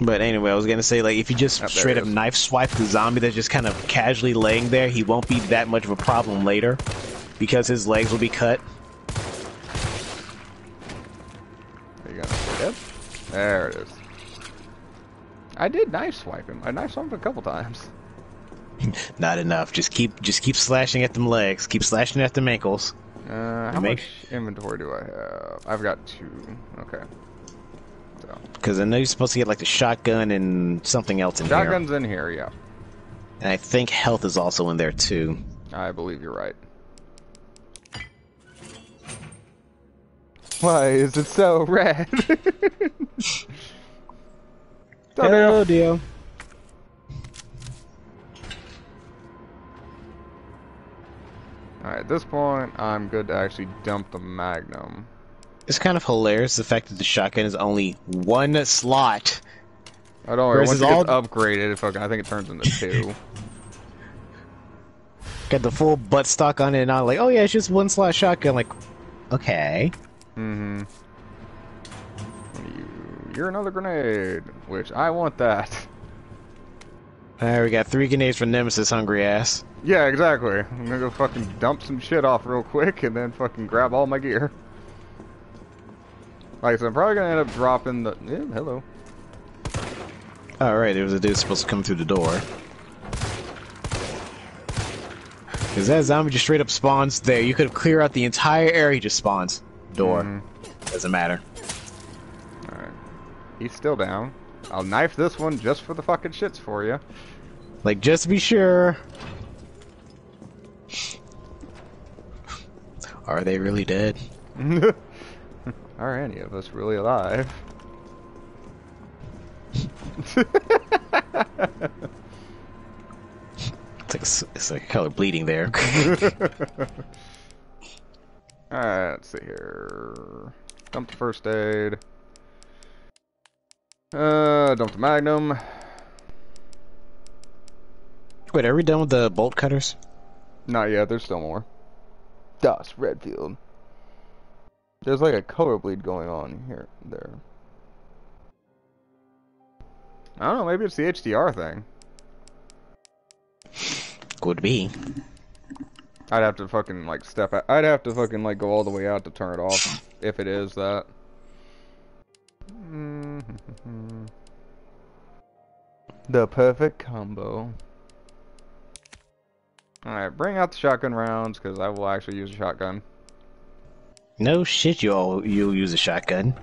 But anyway, I was gonna say like if you just Yep, there straight up is. knife swipe the zombie that's just kind of casually laying there, he won't be that much of a problem later because his legs will be cut. Are you stay dead? There it is. I did knife swipe him. I knife swiped him a couple times. Not enough. Just keep just keep slashing at them legs. Keep slashing at them ankles. Uh, how Make- much inventory do I have? I've got two. Okay. So Because I know you're supposed to get like the shotgun and something else in here. shotguns in here. Yeah, And I think health is also in there too. I believe you're right. Why is it so red? Hello, Dio. Alright, at this point, I'm good to actually dump the Magnum. It's kind of hilarious the fact that the shotgun is only one slot. I don't worry, once it's it gets all- upgraded, fucking, I think it turns into two. Got the full butt stock on it, and I'm like, oh yeah, it's just one slot shotgun. Like, okay. mm-hmm. You, you're another grenade, which I want that. Alright, we got three grenades for Nemesis, hungry ass. Yeah, exactly. I'm gonna go fucking dump some shit off real quick and then fucking grab all my gear. Like, so I'm probably gonna end up dropping the. Yeah, hello. Alright, there was a dude supposed to come through the door. Because that zombie just straight up spawns there. You could have cleared out the entire area, he just spawns. Door. Mhm. Doesn't matter. Alright. He's still down. I'll knife this one just for the fucking shits for you. Like, just be sure. Are they really dead? Are any of us really alive? It's like it's like color bleeding there. Alright, let's see here. Dump the first aid. Uh, dump the magnum. Wait, are we done with the bolt cutters? Not yet, there's still more. Das Redfield. There's like a color bleed going on here, there. I don't know, maybe it's the HDR thing. Could be. I'd have to fucking like step out. I'd have to fucking like go all the way out to turn it off if it is that. The perfect combo. Alright, bring out the shotgun rounds because I will actually use a shotgun. No shit, you all you'll use a shotgun.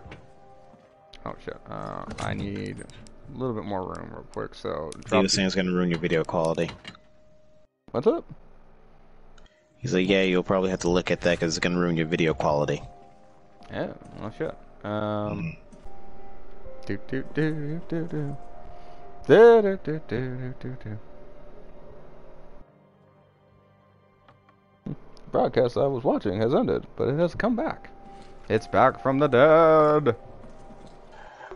Oh shit. Uh, I need a little bit more room real quick, so drop saying it's gonna ruin your video quality. What's up? He's like, yeah, you'll probably have to look at that because it's gonna ruin your video quality. Yeah, well shit. Um do do do do do do do do do do do Broadcast I was watching has ended, but it has come back. It's back from the dead.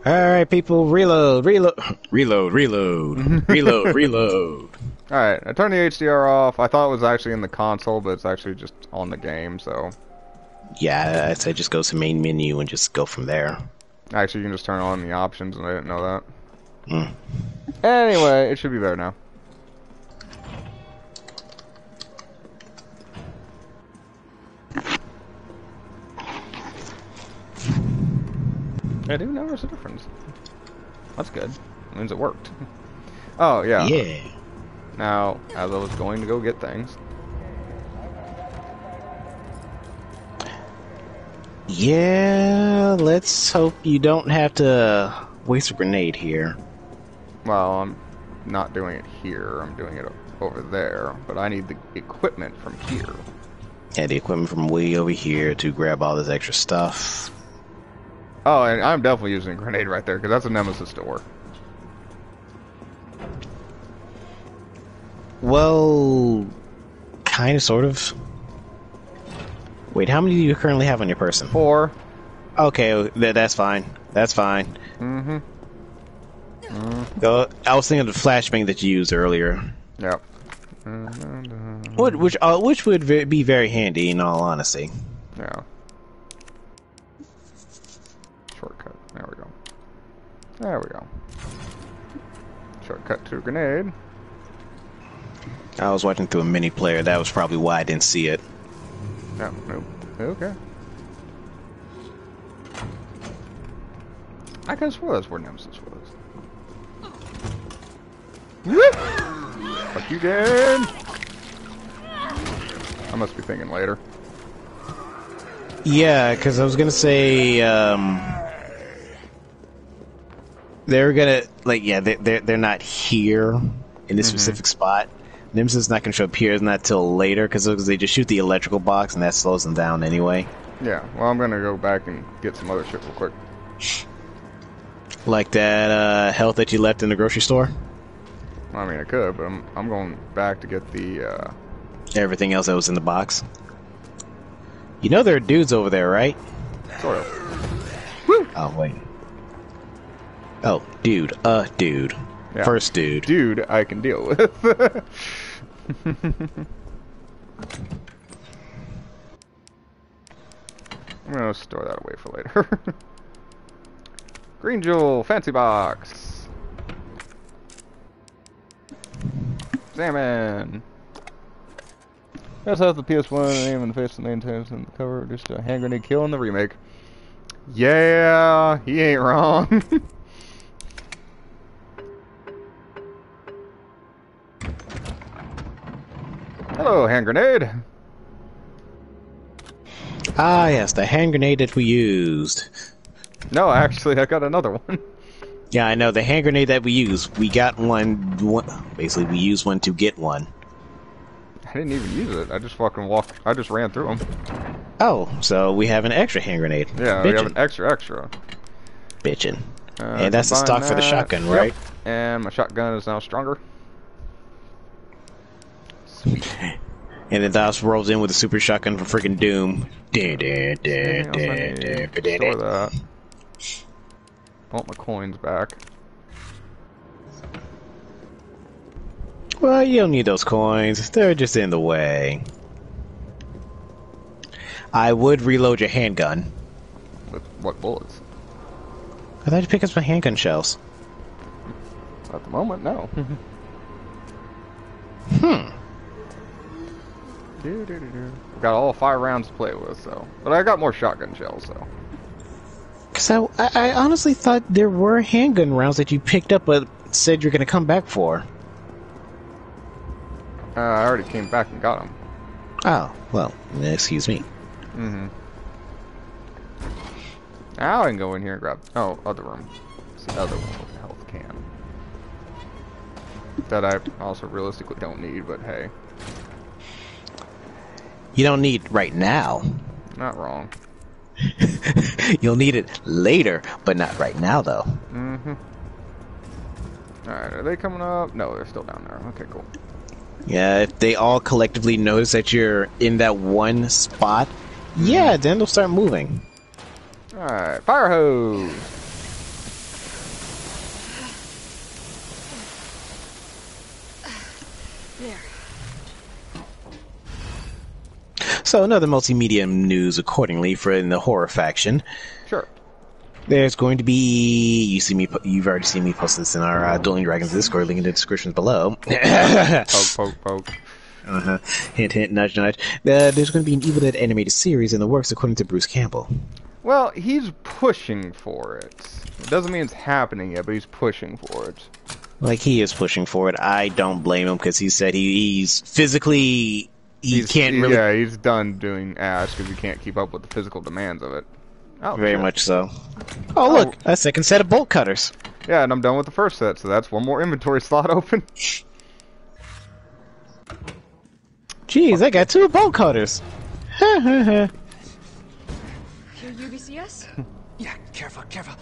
All right, people, reload, reload, reload, reload, reload, reload. Alright, I turned the HDR off. I thought it was actually in the console, but it's actually just on the game, so Yeah, I'd say just go to main menu and just go from there. actually you can just turn on the options and I didn't know that. Mm. Anyway, it should be better now. I do notice a difference. That's good. It means it worked. Oh, yeah. Yeah. Now, as I was going to go get things, Yeah, let's hope you don't have to waste a grenade here. well, I'm not doing it here. I'm doing it over there. But I need the equipment from here. Yeah, the equipment from way over here to grab all this extra stuff. Oh, and I'm definitely using a grenade right there, because that's a Nemesis door. Well, kind of, sort of. Wait, how many do you currently have on your person? Four. Okay, th- that's fine. That's fine. Mm-hmm. Uh, I was thinking of the flashbang that you used earlier. Yep. What, which, uh, which would be very handy, in all honesty. Yeah. Shortcut. There we go. There we go. Shortcut to a grenade. I was watching through a mini player. That was probably why I didn't see it. No, nope. Okay. I have swore that's where Nemesis was. Whoop! Fuck you, Dan! I must be thinking later. Yeah, because I was gonna say, um, they're gonna like, yeah, they they're they're not here in this specific spot. Nemesis is not gonna show up here not till later because they just shoot the electrical box and that slows them down anyway. Yeah, well, I'm gonna go back and get some other shit real quick. Like that uh, health that you left in the grocery store. I mean, I could, but I'm, I'm going back to get the, uh, Everything else that was in the box. You know there are dudes over there, right? sort of. Oh wait. Oh, dude. Uh, dude. Yeah. First dude. Dude, I can deal with. I'm gonna store that away for later. Green Jewel, Fancy Box. Salmon. That's how the PS1 aim in the face of the main times in the cover, just a hand grenade kill in the remake. Yeah, he ain't wrong. Hello, hand grenade. Ah, yes, the hand grenade that we used. No, actually, I got another one. Yeah, I know the hand grenade that we used. We got one, one. Basically, we used one to get one. I didn't even use it. I just fucking walked. I just ran through them. Oh, so we have an extra hand grenade. Yeah, we have an extra extra. Bitchin'. Uh, and that's the stock for the that. shotgun, Yep. right? And my shotgun is now stronger. And then Das rolls in with a super shotgun for freaking Doom. Dun, dun, dun, Anything else I dun, need? dun, dun, Store dun. that. I want my coins back. Well, you don't need those coins. They're just in the way. I would reload your handgun. With what bullets? I thought you pick up some handgun shells. At the moment, no. Hmm. Do-do-do-do. Got all five rounds to play with, so. But I got more shotgun shells, so. I, I, I honestly thought there were handgun rounds that you picked up but said you're going to come back for. Uh, I already came back and got them. Oh, well, excuse me. Mm-hmm. Now I can go in here and grab. Oh, other room. It's the other one with the health can. That I also realistically don't need, but hey, You don't need right now. not wrong. You'll need it later, but not right now, though. Mm-hmm. Alright, are they coming up? No, they're still down there. Okay, cool. Yeah, if they all collectively notice that you're in that one spot, yeah, then they'll start moving. Alright, fire hose! So another multimedia news accordingly for in the horror faction. Sure. There's going to be you see me you've already seen me post this in our uh, Dueling Dragons Discord link in the description below. Poke, poke, poke. uh-huh. Hint, hint, nudge, nudge. Uh, there's going to be an Evil Dead animated series in the works, according to Bruce Campbell. Well, he's pushing for it. It doesn't mean it's happening yet, but he's pushing for it. Like he is pushing for it. I don't blame him because he said he, he's physically he He's, can't really Yeah, he's done doing Ash because he can't keep up with the physical demands of it. Oh, very shit. much so. Oh, oh. look, a second set of bolt cutters. Yeah, and I'm done with the first set, so that's one more inventory slot open. Jeez, I got two bolt cutters. Here, UBCS? Yeah, careful, careful.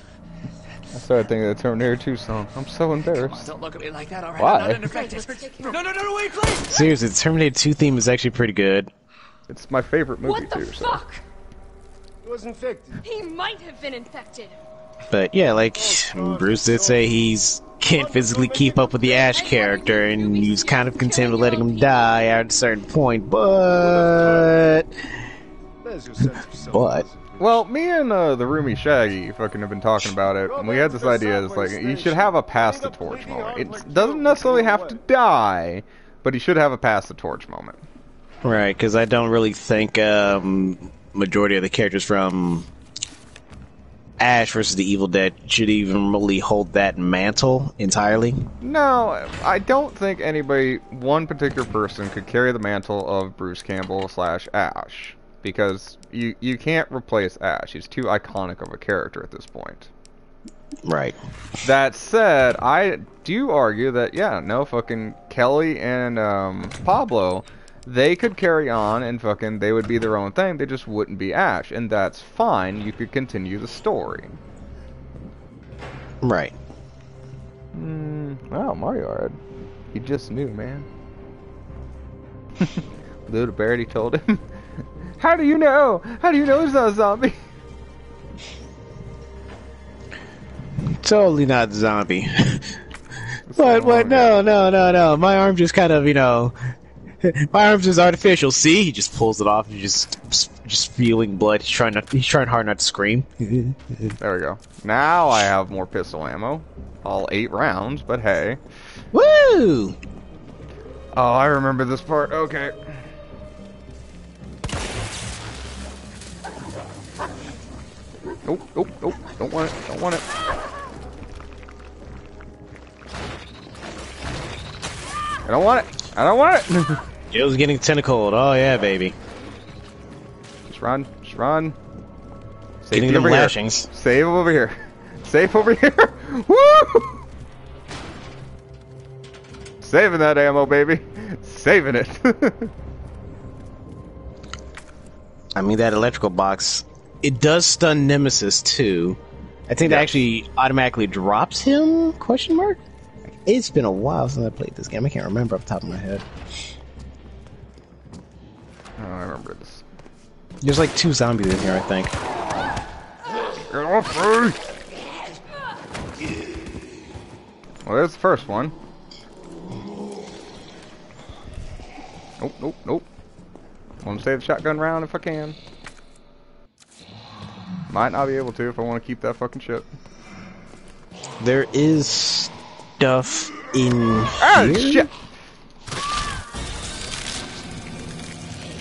I started thinking of the Terminator 2 song. I'm so Come on, embarrassed. don't look at me like that, alright? Why? I'm not unaffected. Let's take care No, no, no, no, wait, please! Seriously, the Terminator 2 theme is actually pretty good. It's my favorite movie What the too. So. fuck? He was infected. He might have been infected. But yeah, like Bruce did say, he's can't physically keep up with the Ash character, and he's kind of content with letting him die at a certain point. But but Well, me and uh, the roomie Shaggy fucking have been talking about it, and we had this idea. It's like you should have a pass the torch moment. It doesn't necessarily have to die, but he should have a pass the torch moment. right, because I don't really think um, majority of the characters from Ash versus the Evil Dead should even really hold that mantle entirely. No, I don't think anybody, one particular person, could carry the mantle of Bruce Campbell slash Ash because you you can't replace Ash. He's too iconic of a character at this point. Right. That said, I do argue that yeah, no fucking Kelly and um, Pablo, they could carry on and fucking they would be their own thing. They just wouldn't be Ash, and that's fine. You could continue the story. Right. Mm, wow, Mario. He just knew, man. Little Barrett, told him. How do you know? How do you know it's not a zombie? Totally not zombie. what? What? No, no, no, no. My arm just kind of, you know, my arm's just artificial. See, he just pulls it off. He's just, just feeling blood. He's trying not. He's trying hard not to scream. There we go. Now I have more pistol ammo. All eight rounds, but hey. Woo! Oh, I remember this part. Okay. Nope, nope, nope. Don't want it. Don't want it. I don't want it. I don't want it. Joe's getting tentacled. Oh yeah, baby. just run. Just run. Safety Getting them over here. lashings. Save over here. Safe over here. Woo! Saving that ammo, baby. Saving it. I mean, that electrical box, it does stun Nemesis too. I think that actually automatically drops him? Question mark. It's been a while since I played this game. I can't remember off the top of my head. Oh, I remember this. There's like two zombies in here, I think. Get off me! Well, there's the first one. Nope, nope, nope. I Want to save the shotgun round if I can. Might not be able to if I want to keep that fucking shit. There is stuff in Ah, here. shit!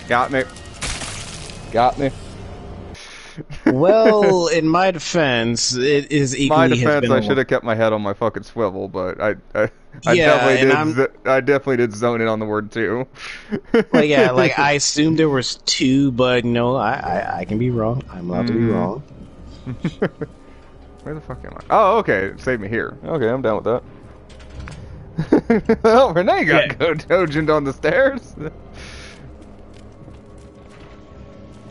Got me. Got me. well, in my defense, it is equally My defense, I should have kept my head on my fucking swivel, but I, I, I Yeah, definitely did. I'm- I definitely did zone in on the word too. like yeah, like I assumed there was two, but no, I, I I can be wrong. I'm allowed to be Mm. wrong. Where the fuck am I? Oh, okay. Save me here. Okay, I'm down with that. oh, Renee got Yeah. go dogined on the stairs.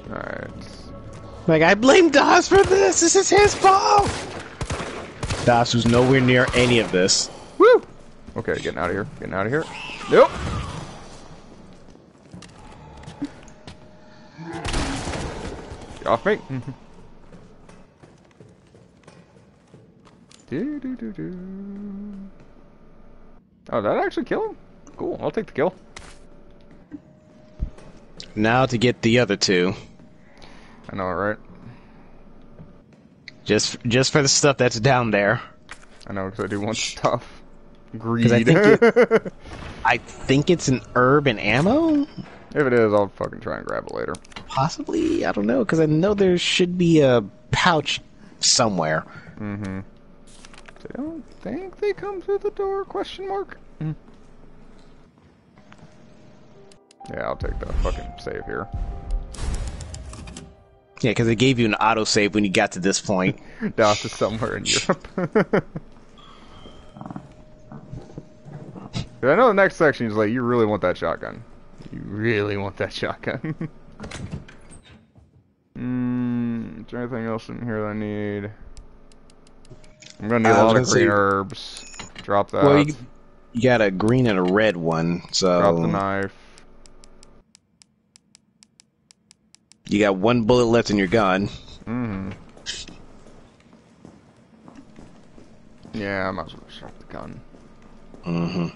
Alright. Like I blame Das for this. This is his fault. Das was nowhere near any of this. Woo! Okay, getting out of here. Getting out of here. Nope. Get off me. do, do, do, do. Oh, did that actually kill him? Cool, I'll take the kill. Now to get the other two, I know, right? just just for the stuff that's down there. I know, because I do want stuff. Greed. I think I think it's an herb and ammo. if it is, I'll fucking try and grab it later. Possibly, I don't know, because I know there should be a pouch somewhere. Mm-hmm. I don't think they come through the door, question mark? Hmm. Yeah, I'll take the fucking save here. Yeah, because it gave you an autosave when you got to this point. Down to somewhere in Europe. 'Cause I know the next section is like, you really want that shotgun. You really want that shotgun. Mmm, is there anything else in here that I need? I'm gonna need I a lot of green say- herbs. Drop that. Well, you, you got a green and a red one, so Drop the knife. you got one bullet left in your gun. Mm-hmm. Yeah, I might as well drop the gun. Hmm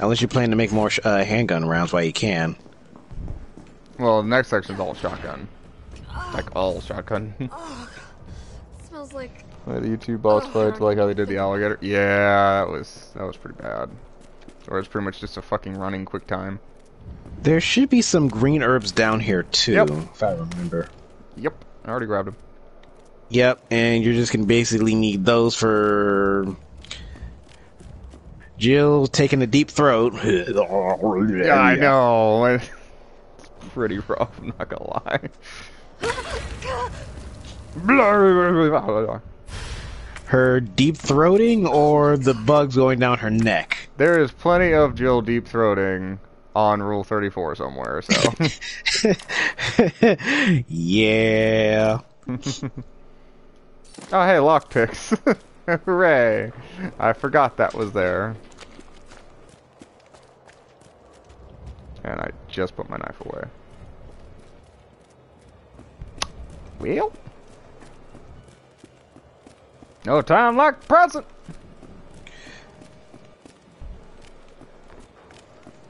Unless you plan to make more sh- uh, handgun rounds while you can. Well, the next section's all shotgun. Like all shotgun. oh, smells like Like the YouTube boss fights, like how they did the alligator. Yeah, that was that was pretty bad. Or it's pretty much just a fucking running quick time. There should be some green herbs down here too, Yep. if I remember. Yep, I already grabbed them. Yep, and you're just gonna basically need those for Jill taking a deep throat. Yeah, I know. It's pretty rough. I'm not gonna lie. Her deep throating or the bugs going down her neck. There is plenty of Jill deep throating on Rule 34 somewhere. So yeah. Oh, hey, lockpicks. Hooray. I forgot that was there. And I just put my knife away. Well. No time like present.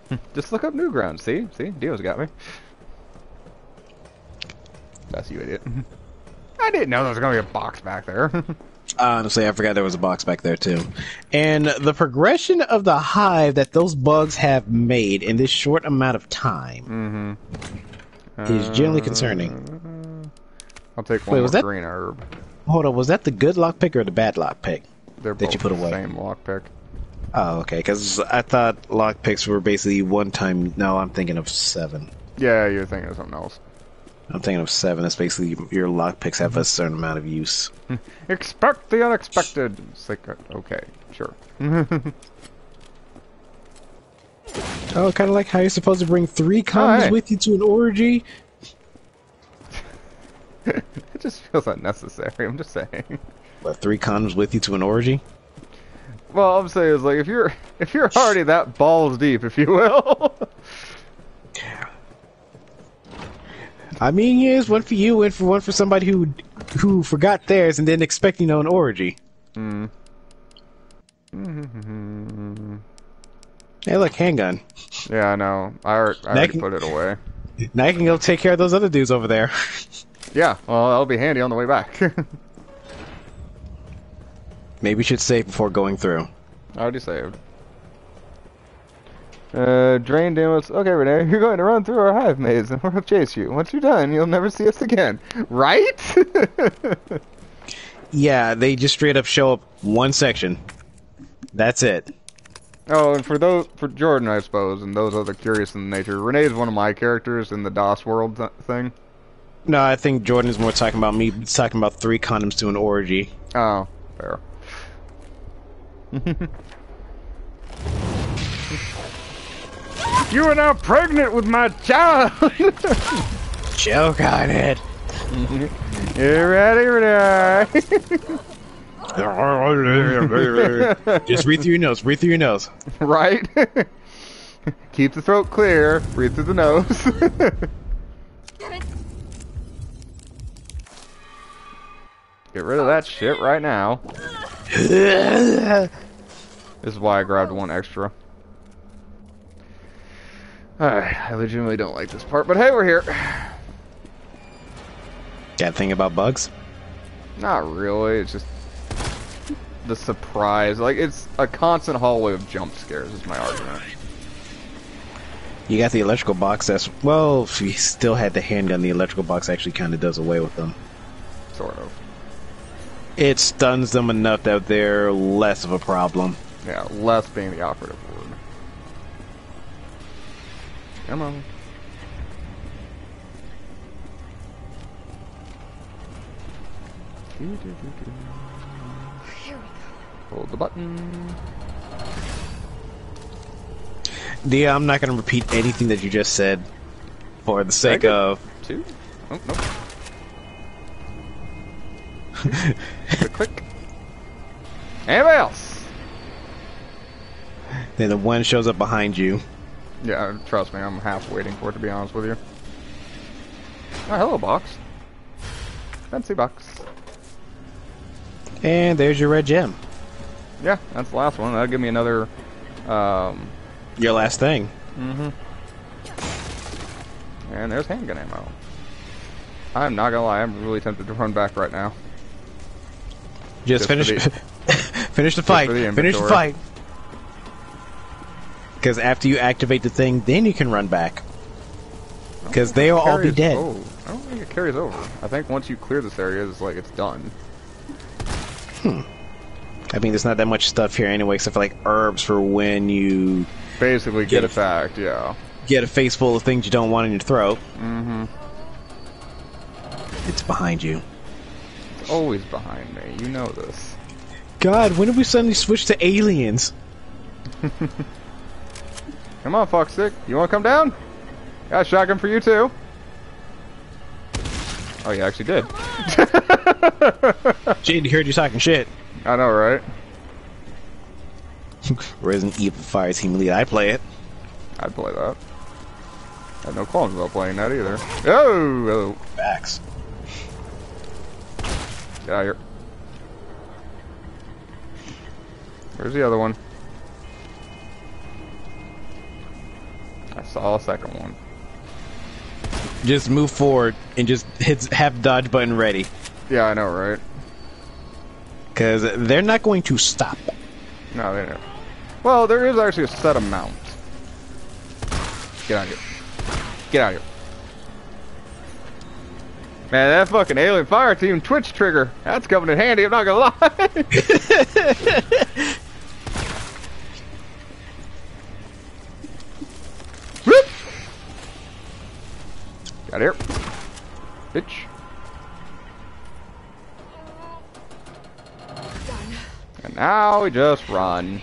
Hmm, just look up Newgrounds, see? See? Dio's got me. That's you, idiot. I didn't know there was gonna be a box back there. Honestly, I forgot there was a box back there too. And the progression of the hive that those bugs have made in this short amount of time mm-hmm. is generally concerning. I'll take one Wait, was that- green herb. Hold on, was that the good lockpick or the bad lockpick? They're that both you put the away? same lockpick. Oh, okay. Because I thought lockpicks were basically one time. No, I'm thinking of seven. Yeah, you're thinking of something else. I'm thinking of seven. That's basically your lockpicks have a certain amount of use. Expect the unexpected. It's like, okay, sure. Oh, kind of like how you're supposed to bring three condoms hey. with you to an orgy. it just feels unnecessary. I'm just saying. What, three condoms with you to an orgy? Well, I'm saying is like if you're if you're already that balls deep, if you will. I mean, yes, one for you and for one for somebody who who forgot theirs and didn't expect you know an orgy. Hmm. Hey, look, handgun. Yeah, I know. I, alre- I already can- put it away. Now you can go take care of those other dudes over there. Yeah, well, that'll be handy on the way back. Maybe you should save before going through. I Already saved. Uh, drain Deimos. Okay, Renee, you're going to run through our hive maze and we'll chase you. Once you're done, you'll never see us again. Right? Yeah, they just straight up show up one section. That's it. oh, and for those, for Jordan, I suppose, and those other curious in nature, Renee is one of my characters in the DOS world th- thing. No, I think Jordan is more talking about me talking about three condoms to an orgy. Oh, fair. You are now pregnant with my child! Joke on it. you ready, Renee? just breathe through your nose. Breathe through your nose. right? Keep the throat clear. Breathe through the nose. Get rid of that shit right now. This is why I grabbed one extra. Alright, I legitimately don't like this part, but hey, we're here. Got a thing about bugs? Not really, it's just the surprise. Like, it's a constant hallway of jump scares, is my argument. You got the electrical box. That's well. If you still had the handgun, the electrical box actually kind of does away with them. Sort of. It stuns them enough that they're less of a problem. Yeah, less being the operative word. Come on. Here we go. Hold the button. Yeah, I'm not going to repeat anything that you just said for the sake of. Two. Oh, nope. click, click. Anybody else? Then the one shows up behind you. Yeah, trust me, I'm half waiting for it to be honest with you. Oh, hello, box. Fancy box. And there's your red gem. Yeah, that's the last one. That'll give me another, um, Your last thing. Mm-hmm. And there's handgun ammo. I'm not gonna lie, I'm really tempted to run back right now. Just, Just finish. for finish the fight. the finish the fight. Because after you activate the thing, then you can run back. Because they'll all be dead. Oh, I don't think it carries over. I think once you clear this area, it's like it's done. Hmm. I mean, there's not that much stuff here anyway, except for like herbs for when you Basically, Get get attacked. Yeah. get a face full of things you don't want in your throat. Mm-hmm. It's behind you. It's always behind me. You know this. God, when did we suddenly switch to aliens? Come on, Foxstick. You want to come down? Got a shotgun for you too. Oh, you actually did. Jade heard you talking shit. I know, right? Resident Evil Fire Team Elite. I play it. I'd play that. I had no qualms about playing that either. Oh, oh. Facts. Get out of here. Where's the other one? I saw a second one. Just move forward and just hit have dodge button ready. Yeah, I know, right? Because they're not going to stop. No, they don't. Well, there is actually a set amount. Get out of here. Get out of here. Man, that fucking alien fire team twitch trigger. That's coming in handy, I'm not gonna lie. Got here. Bitch. And now we just run.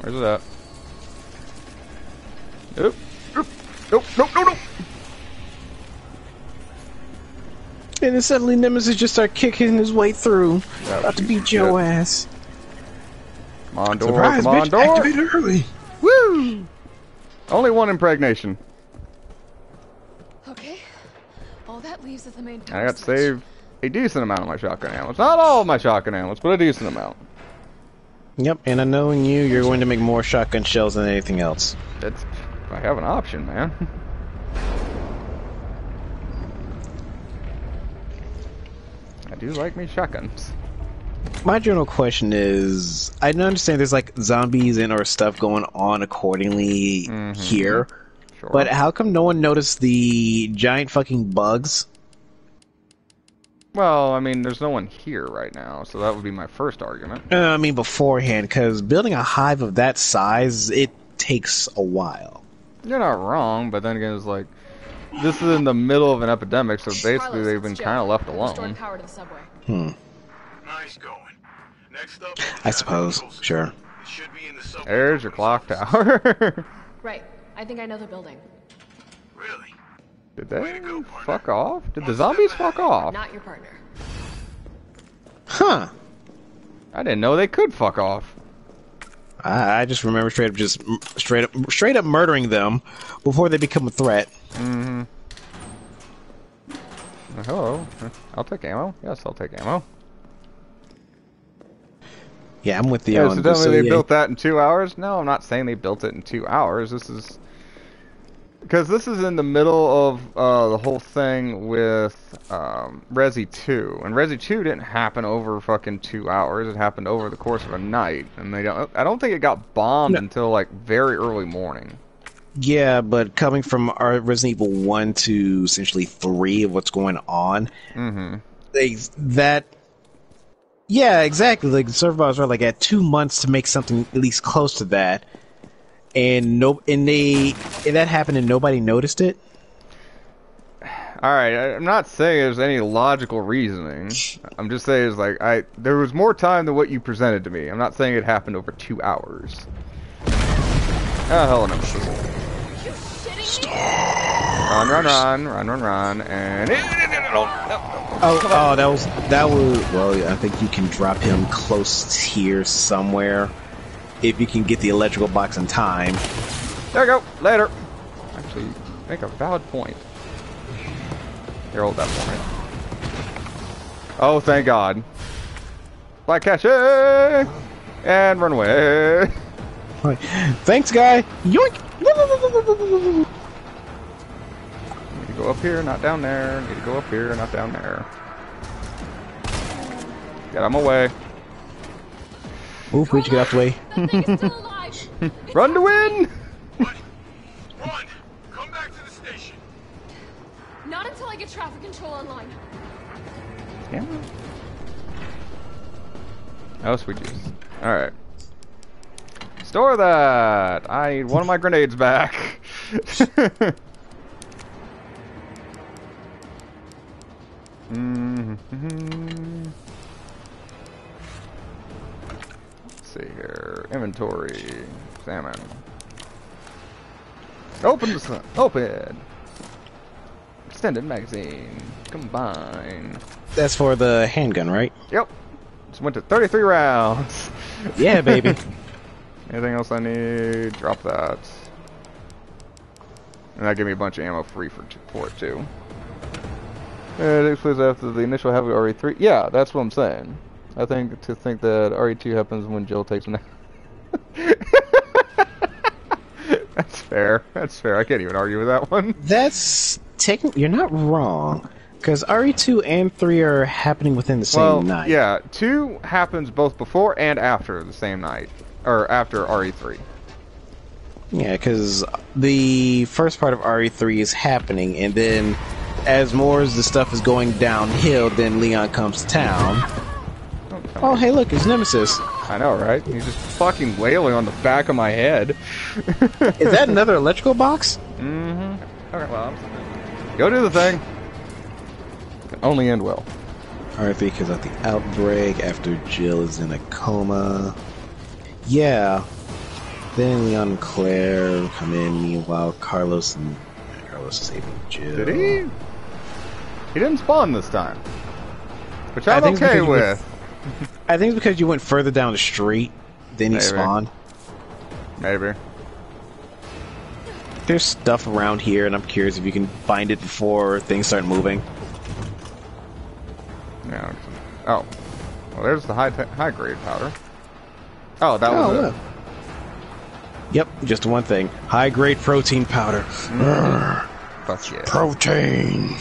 Where's it at? Nope. Nope. Nope. Nope. Nope. Nope. And then suddenly Nemesis just start kicking his way through. That About to beat of your ass. Come on, door. Surprise, come on, bitch! door. Activated early. Woo! Only one impregnation. Okay. All that leaves is the main I got to save a decent amount of my shotgun ammo. It's not all of my shotgun ammo, but a decent amount. Yep, and I knowing you, you're going to make more shotgun shells than anything else. It's I have an option, man. I do like me shotguns. My general question is, I don't understand there's like zombies and or stuff going on accordingly here, Sure. but how come no one noticed the giant fucking bugs? well, I mean, there's no one here right now, so that would be my first argument. Uh, I mean beforehand, because building a hive of that size, it takes a while. You're not wrong, but then again, it's like this is in the middle of an epidemic, so basically Carlos, they've been kind of left alone. power to the subway. Nice going. Next up, I suppose, sure. It should be in the There's your clock tower. Right. I think I know the building. Really? Did they go, fuck off? Did the zombies fuck off? Not your partner. Huh. I didn't know they could fuck off. I, I just remember straight up just straight up straight up murdering them before they become a threat. Uh, Hello. I'll take ammo. Yes, I'll take ammo. Yeah, I'm with you Yeah, on so this. So, they yeah, built that in two hours? No, I'm not saying they built it in two hours. This is because this is in the middle of uh, the whole thing with um, Resi 2, and Resi 2 didn't happen over fucking two hours. It happened over the course of a night, and they don't. I don't think it got bombed No. until like very early morning. Yeah, but coming from our Resident Evil one to essentially three of what's going on, Mm-hmm. they, that. Yeah, exactly. Like the server are like at two months to make something at least close to that, and no, and they and that happened and nobody noticed it. All right, I- I'm not saying there's any logical reasoning. I'm just saying it's like I there was more time than what you presented to me. I'm not saying it happened over two hours. Oh hell no! Run, run, run, run, run, run, and Oh, oh, oh, that was that was. Well, yeah, I think you can drop him close here somewhere if you can get the electrical box in time. there you go. Later. Actually, make a valid point. Here, hold that for me. Oh, thank God. Black cache and run away. Thanks, guy. Yoink. Need to go up here, not down there. Need to go up here, not down there. Get him away. Move, bitch, get out the way. That thing is still alive. It's Run to win! What? Run! Come back to the station. Not until I get traffic control online. Yeah. Oh, sweet juice. Alright. Store that! I need one of my grenades back. Mhm. Let's see here. Inventory. Salmon. Open the sun. Open. Extended magazine. Combine. That's for the handgun, right? Yep. Just went to 33 rounds. Yeah, baby. Anything else I need? Drop that. And that gave me a bunch of ammo free for, for it too. Uh, it explains after the initial heavy RE3. Yeah, that's what I'm saying. I think to think that RE2 happens when Jill takes a nap. that's fair. That's fair. I can't even argue with that one. That's technically you're not wrong because RE2 and 3 are happening within the same well, night. yeah, two happens both before and after the same night, or after E RE3. Yeah, because the first part of RE3 is happening, and then as more as the stuff is going downhill, then Leon comes to town. Oh, hey, look, it's Nemesis. I know, right? He's just fucking wailing on the back of my head. Is that another electrical box? Mm-hmm. Okay, well, I'm go do the thing. Can only end well. RE3 because of the outbreak after Jill is in a coma. Yeah. Then Leon and Claire come in. Meanwhile, Carlos and Carlos is saving Jill. Did he? He didn't spawn this time. Which I'm okay with. I think it's because you went further down the street than he Maybe. spawned. Maybe. There's stuff around here, and I'm curious if you can find it before things start moving. Yeah. Oh. Well, there's the high high grade powder. Oh, that was Oh, it. Yep, just one thing. High grade protein powder. Mm-hmm. Fuck yeah. Protein.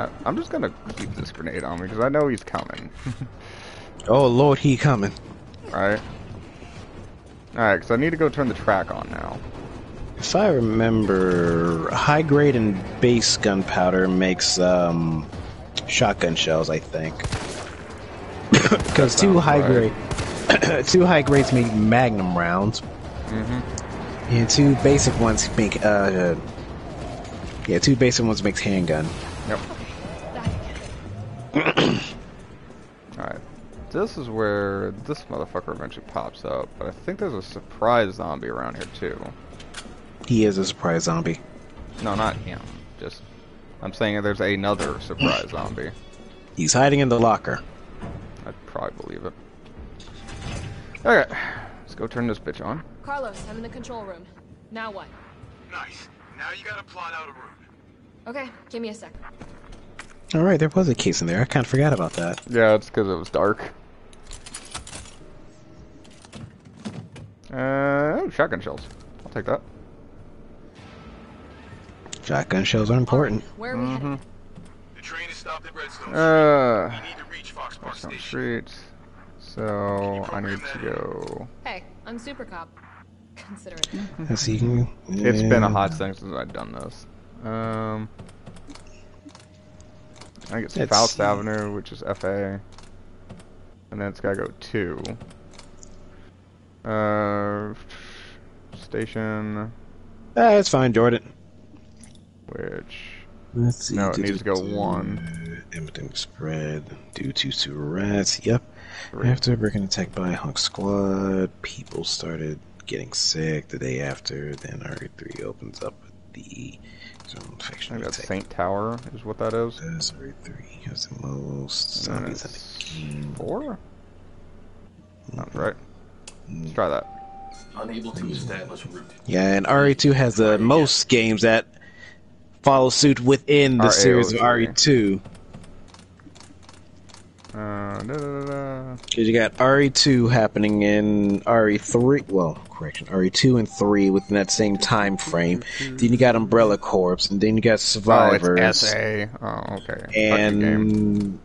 I, I'm just gonna keep this grenade on me because I know he's coming. Oh lord, he coming. Alright. Alright, because I need to go turn the track on now. If I remember, high grade and base gunpowder makes um, shotgun shells. I think because two high right. grade, two high grades make magnum rounds, Mm-hmm. and two basic ones make uh, yeah, two basic ones makes handgun. Yep. Alright. This is where this motherfucker eventually pops up, but I think there's a surprise zombie around here too. He is a surprise zombie. No, not him. Just I'm saying there's another surprise zombie. He's hiding in the locker. I'd probably believe it. Okay, let's go turn this bitch on. Carlos, I'm in the control room. Now what? Nice. Now you gotta plot out a route. Okay, give me a sec. All right, there was a case in there. I kind of forgot about that. Yeah, it's because it was dark. Uh, oh, shotgun shells. I'll take that. Shotgun shells are important. Where are we Mm-hmm. The train is stopped at Redstone Uh, Street. You need to reach Fox Park Redstone Station. Street. So I need to go. Hey, I'm Super Cop. Consider it. Let's see. It's been a hot second since I've done this. Um, I think it's Let's Faust see. Avenue, which is FA, and then it's gotta go two. Uh, station, Ah, it's fine, Jordan. which Let's see. No, it needs to go one. Everything spread due to sewer rats. Yep. Three. After breaking attack by Hunk Squad, people started getting sick the day after. Then RE3 opens up with the zone I infection think that's attack. Saint Tower is what that is. Says RE3 has the most zombies in the game. four. That's right. Let's try that. Unable to establish route. Yeah, and RE2 has the most games that follow suit within the series of RE2. Uh, da, da, da, da. Because you got RE2 happening in RE3, well, correction, RE2 and 3 within that same time frame. Then you got Umbrella Corps, and then you got Oh, Survivors. it's SA. Oh, okay. Fuck you, game. and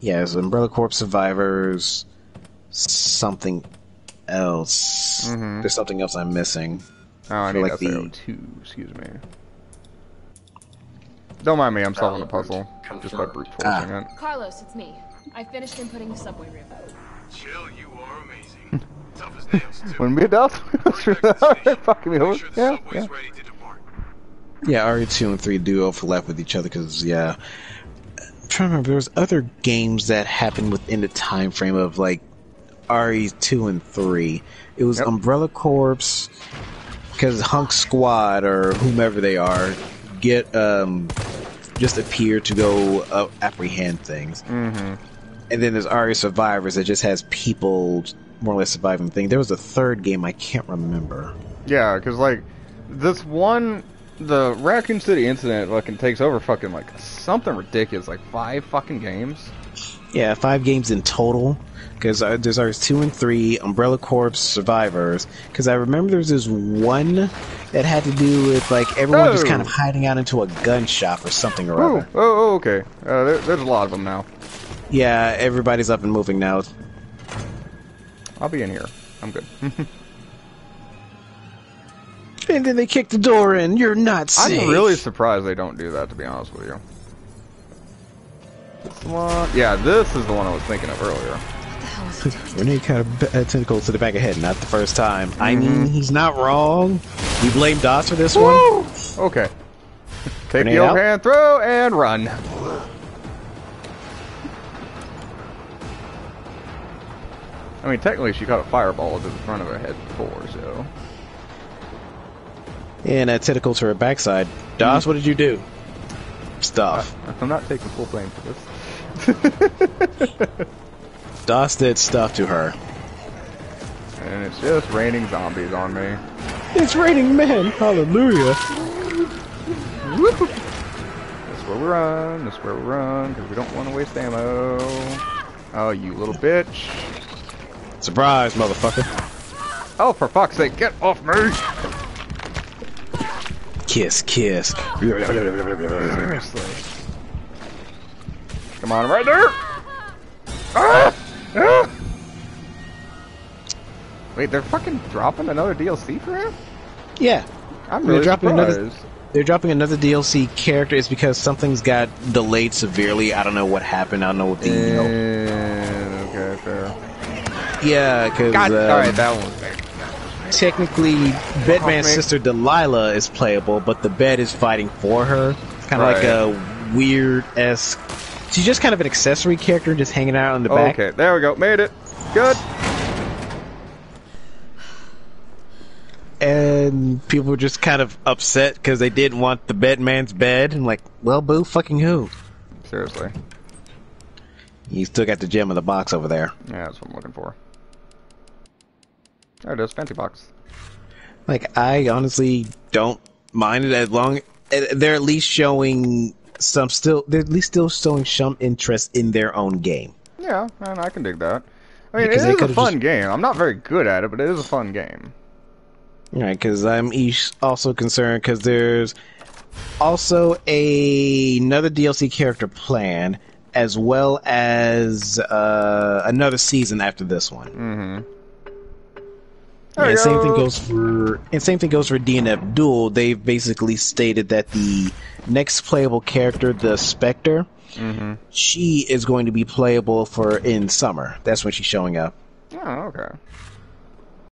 yeah, it's Umbrella Corps Survivors, something else. Mhm. There's something else I'm missing. Oh, I for need like the- SAO2, excuse me. Don't mind me, I'm solving a puzzle. Just by brute forcing Ah. it. Carlos, it's me. I finished inputting the subway route. Jill, you are amazing. Tough as nails, too. Wouldn't be a doubt. Hurry back to the station. Fucking me over. Sure Yeah, subway's yeah. ready to depart. Yeah, RE2 and 3 do overlap with each other because, yeah. I'm trying to remember, there was other games that happened within the time frame of, like, RE2 and 3. It was Yep. Umbrella Corps, because Hunk Squad, or whomever they are, get, um, just appear to go uh, apprehend things. Mm-hmm. And then there's RE Survivors that just has people more or less surviving thing. There was a third game I can't remember. Yeah, because, like, this one, the Raccoon City incident fucking takes over fucking, like, something ridiculous. Like, five fucking games. Yeah, five games in total. Because uh, there's ours two and three, Umbrella Corps, Survivors. Because I remember there was this one that had to do with like everyone just Oh. kind of hiding out into a gun shop or something or Oh, other. oh, oh, okay. Uh, there, there's a lot of them now. Yeah, everybody's up and moving now. I'll be in here. I'm good. And then they kick the door in. You're not safe. I'm really surprised they don't do that, to be honest with you. This one, yeah, this is the one I was thinking of earlier. Renee kind of uh, tentacles to the back of head, not the first time. I Mm-hmm. mean, he's not wrong. We blame Das for this one. Okay. Take Grenade the out. overhand throw and run. I mean, technically, she caught a fireball to the front of her head before, so. And a tentacle to her backside. Das, mm-hmm. what did you do? stuff. I'm not taking full blame for this. Das did stuff to her. And it's just raining zombies on me. It's raining men. Hallelujah. That's where we run. That's where we run because we don't want to waste ammo. Oh, you little bitch! Surprise, motherfucker. Oh, for fuck's sake, get off me! Kiss, kiss. Seriously. Come on, right there! Ah! Ah! Wait, they're fucking dropping another DLC for him? Yeah. I'm They're dropping surprised. another. They're dropping another DLC character. It's because something's got delayed severely. I don't know what happened. I don't know what the. You know, okay, fair. Yeah, because God, um, alright, that one technically, Bedman's me. sister Delilah is playable, but the bed is fighting for her. Kind of like a weird esque. She's just kind of an accessory character, just hanging out in the back. Okay, there we go, made it. Good. And people were just kind of upset because they didn't want the Bedman's bed. And like, well, boo, fucking who? Seriously. You still got the gem in the box over there. Yeah, that's what I'm looking for. There it is, fancy box. Like, I honestly don't mind it as long eh, they're at least showing some still. They're at least still showing some interest in their own game. Yeah, and I can dig that. I mean, Because it is a fun just- game. I'm not very good at it, but it is a fun game. Right, because I'm also concerned because there's also a another DLC character planned, as well as uh, another season after this one. Mm-hmm. There and same thing goes for and same thing goes for DNF Duel. They've basically stated that the next playable character, the Spectre, Mm-hmm. she is going to be playable for in summer. That's when she's showing up. Oh, okay.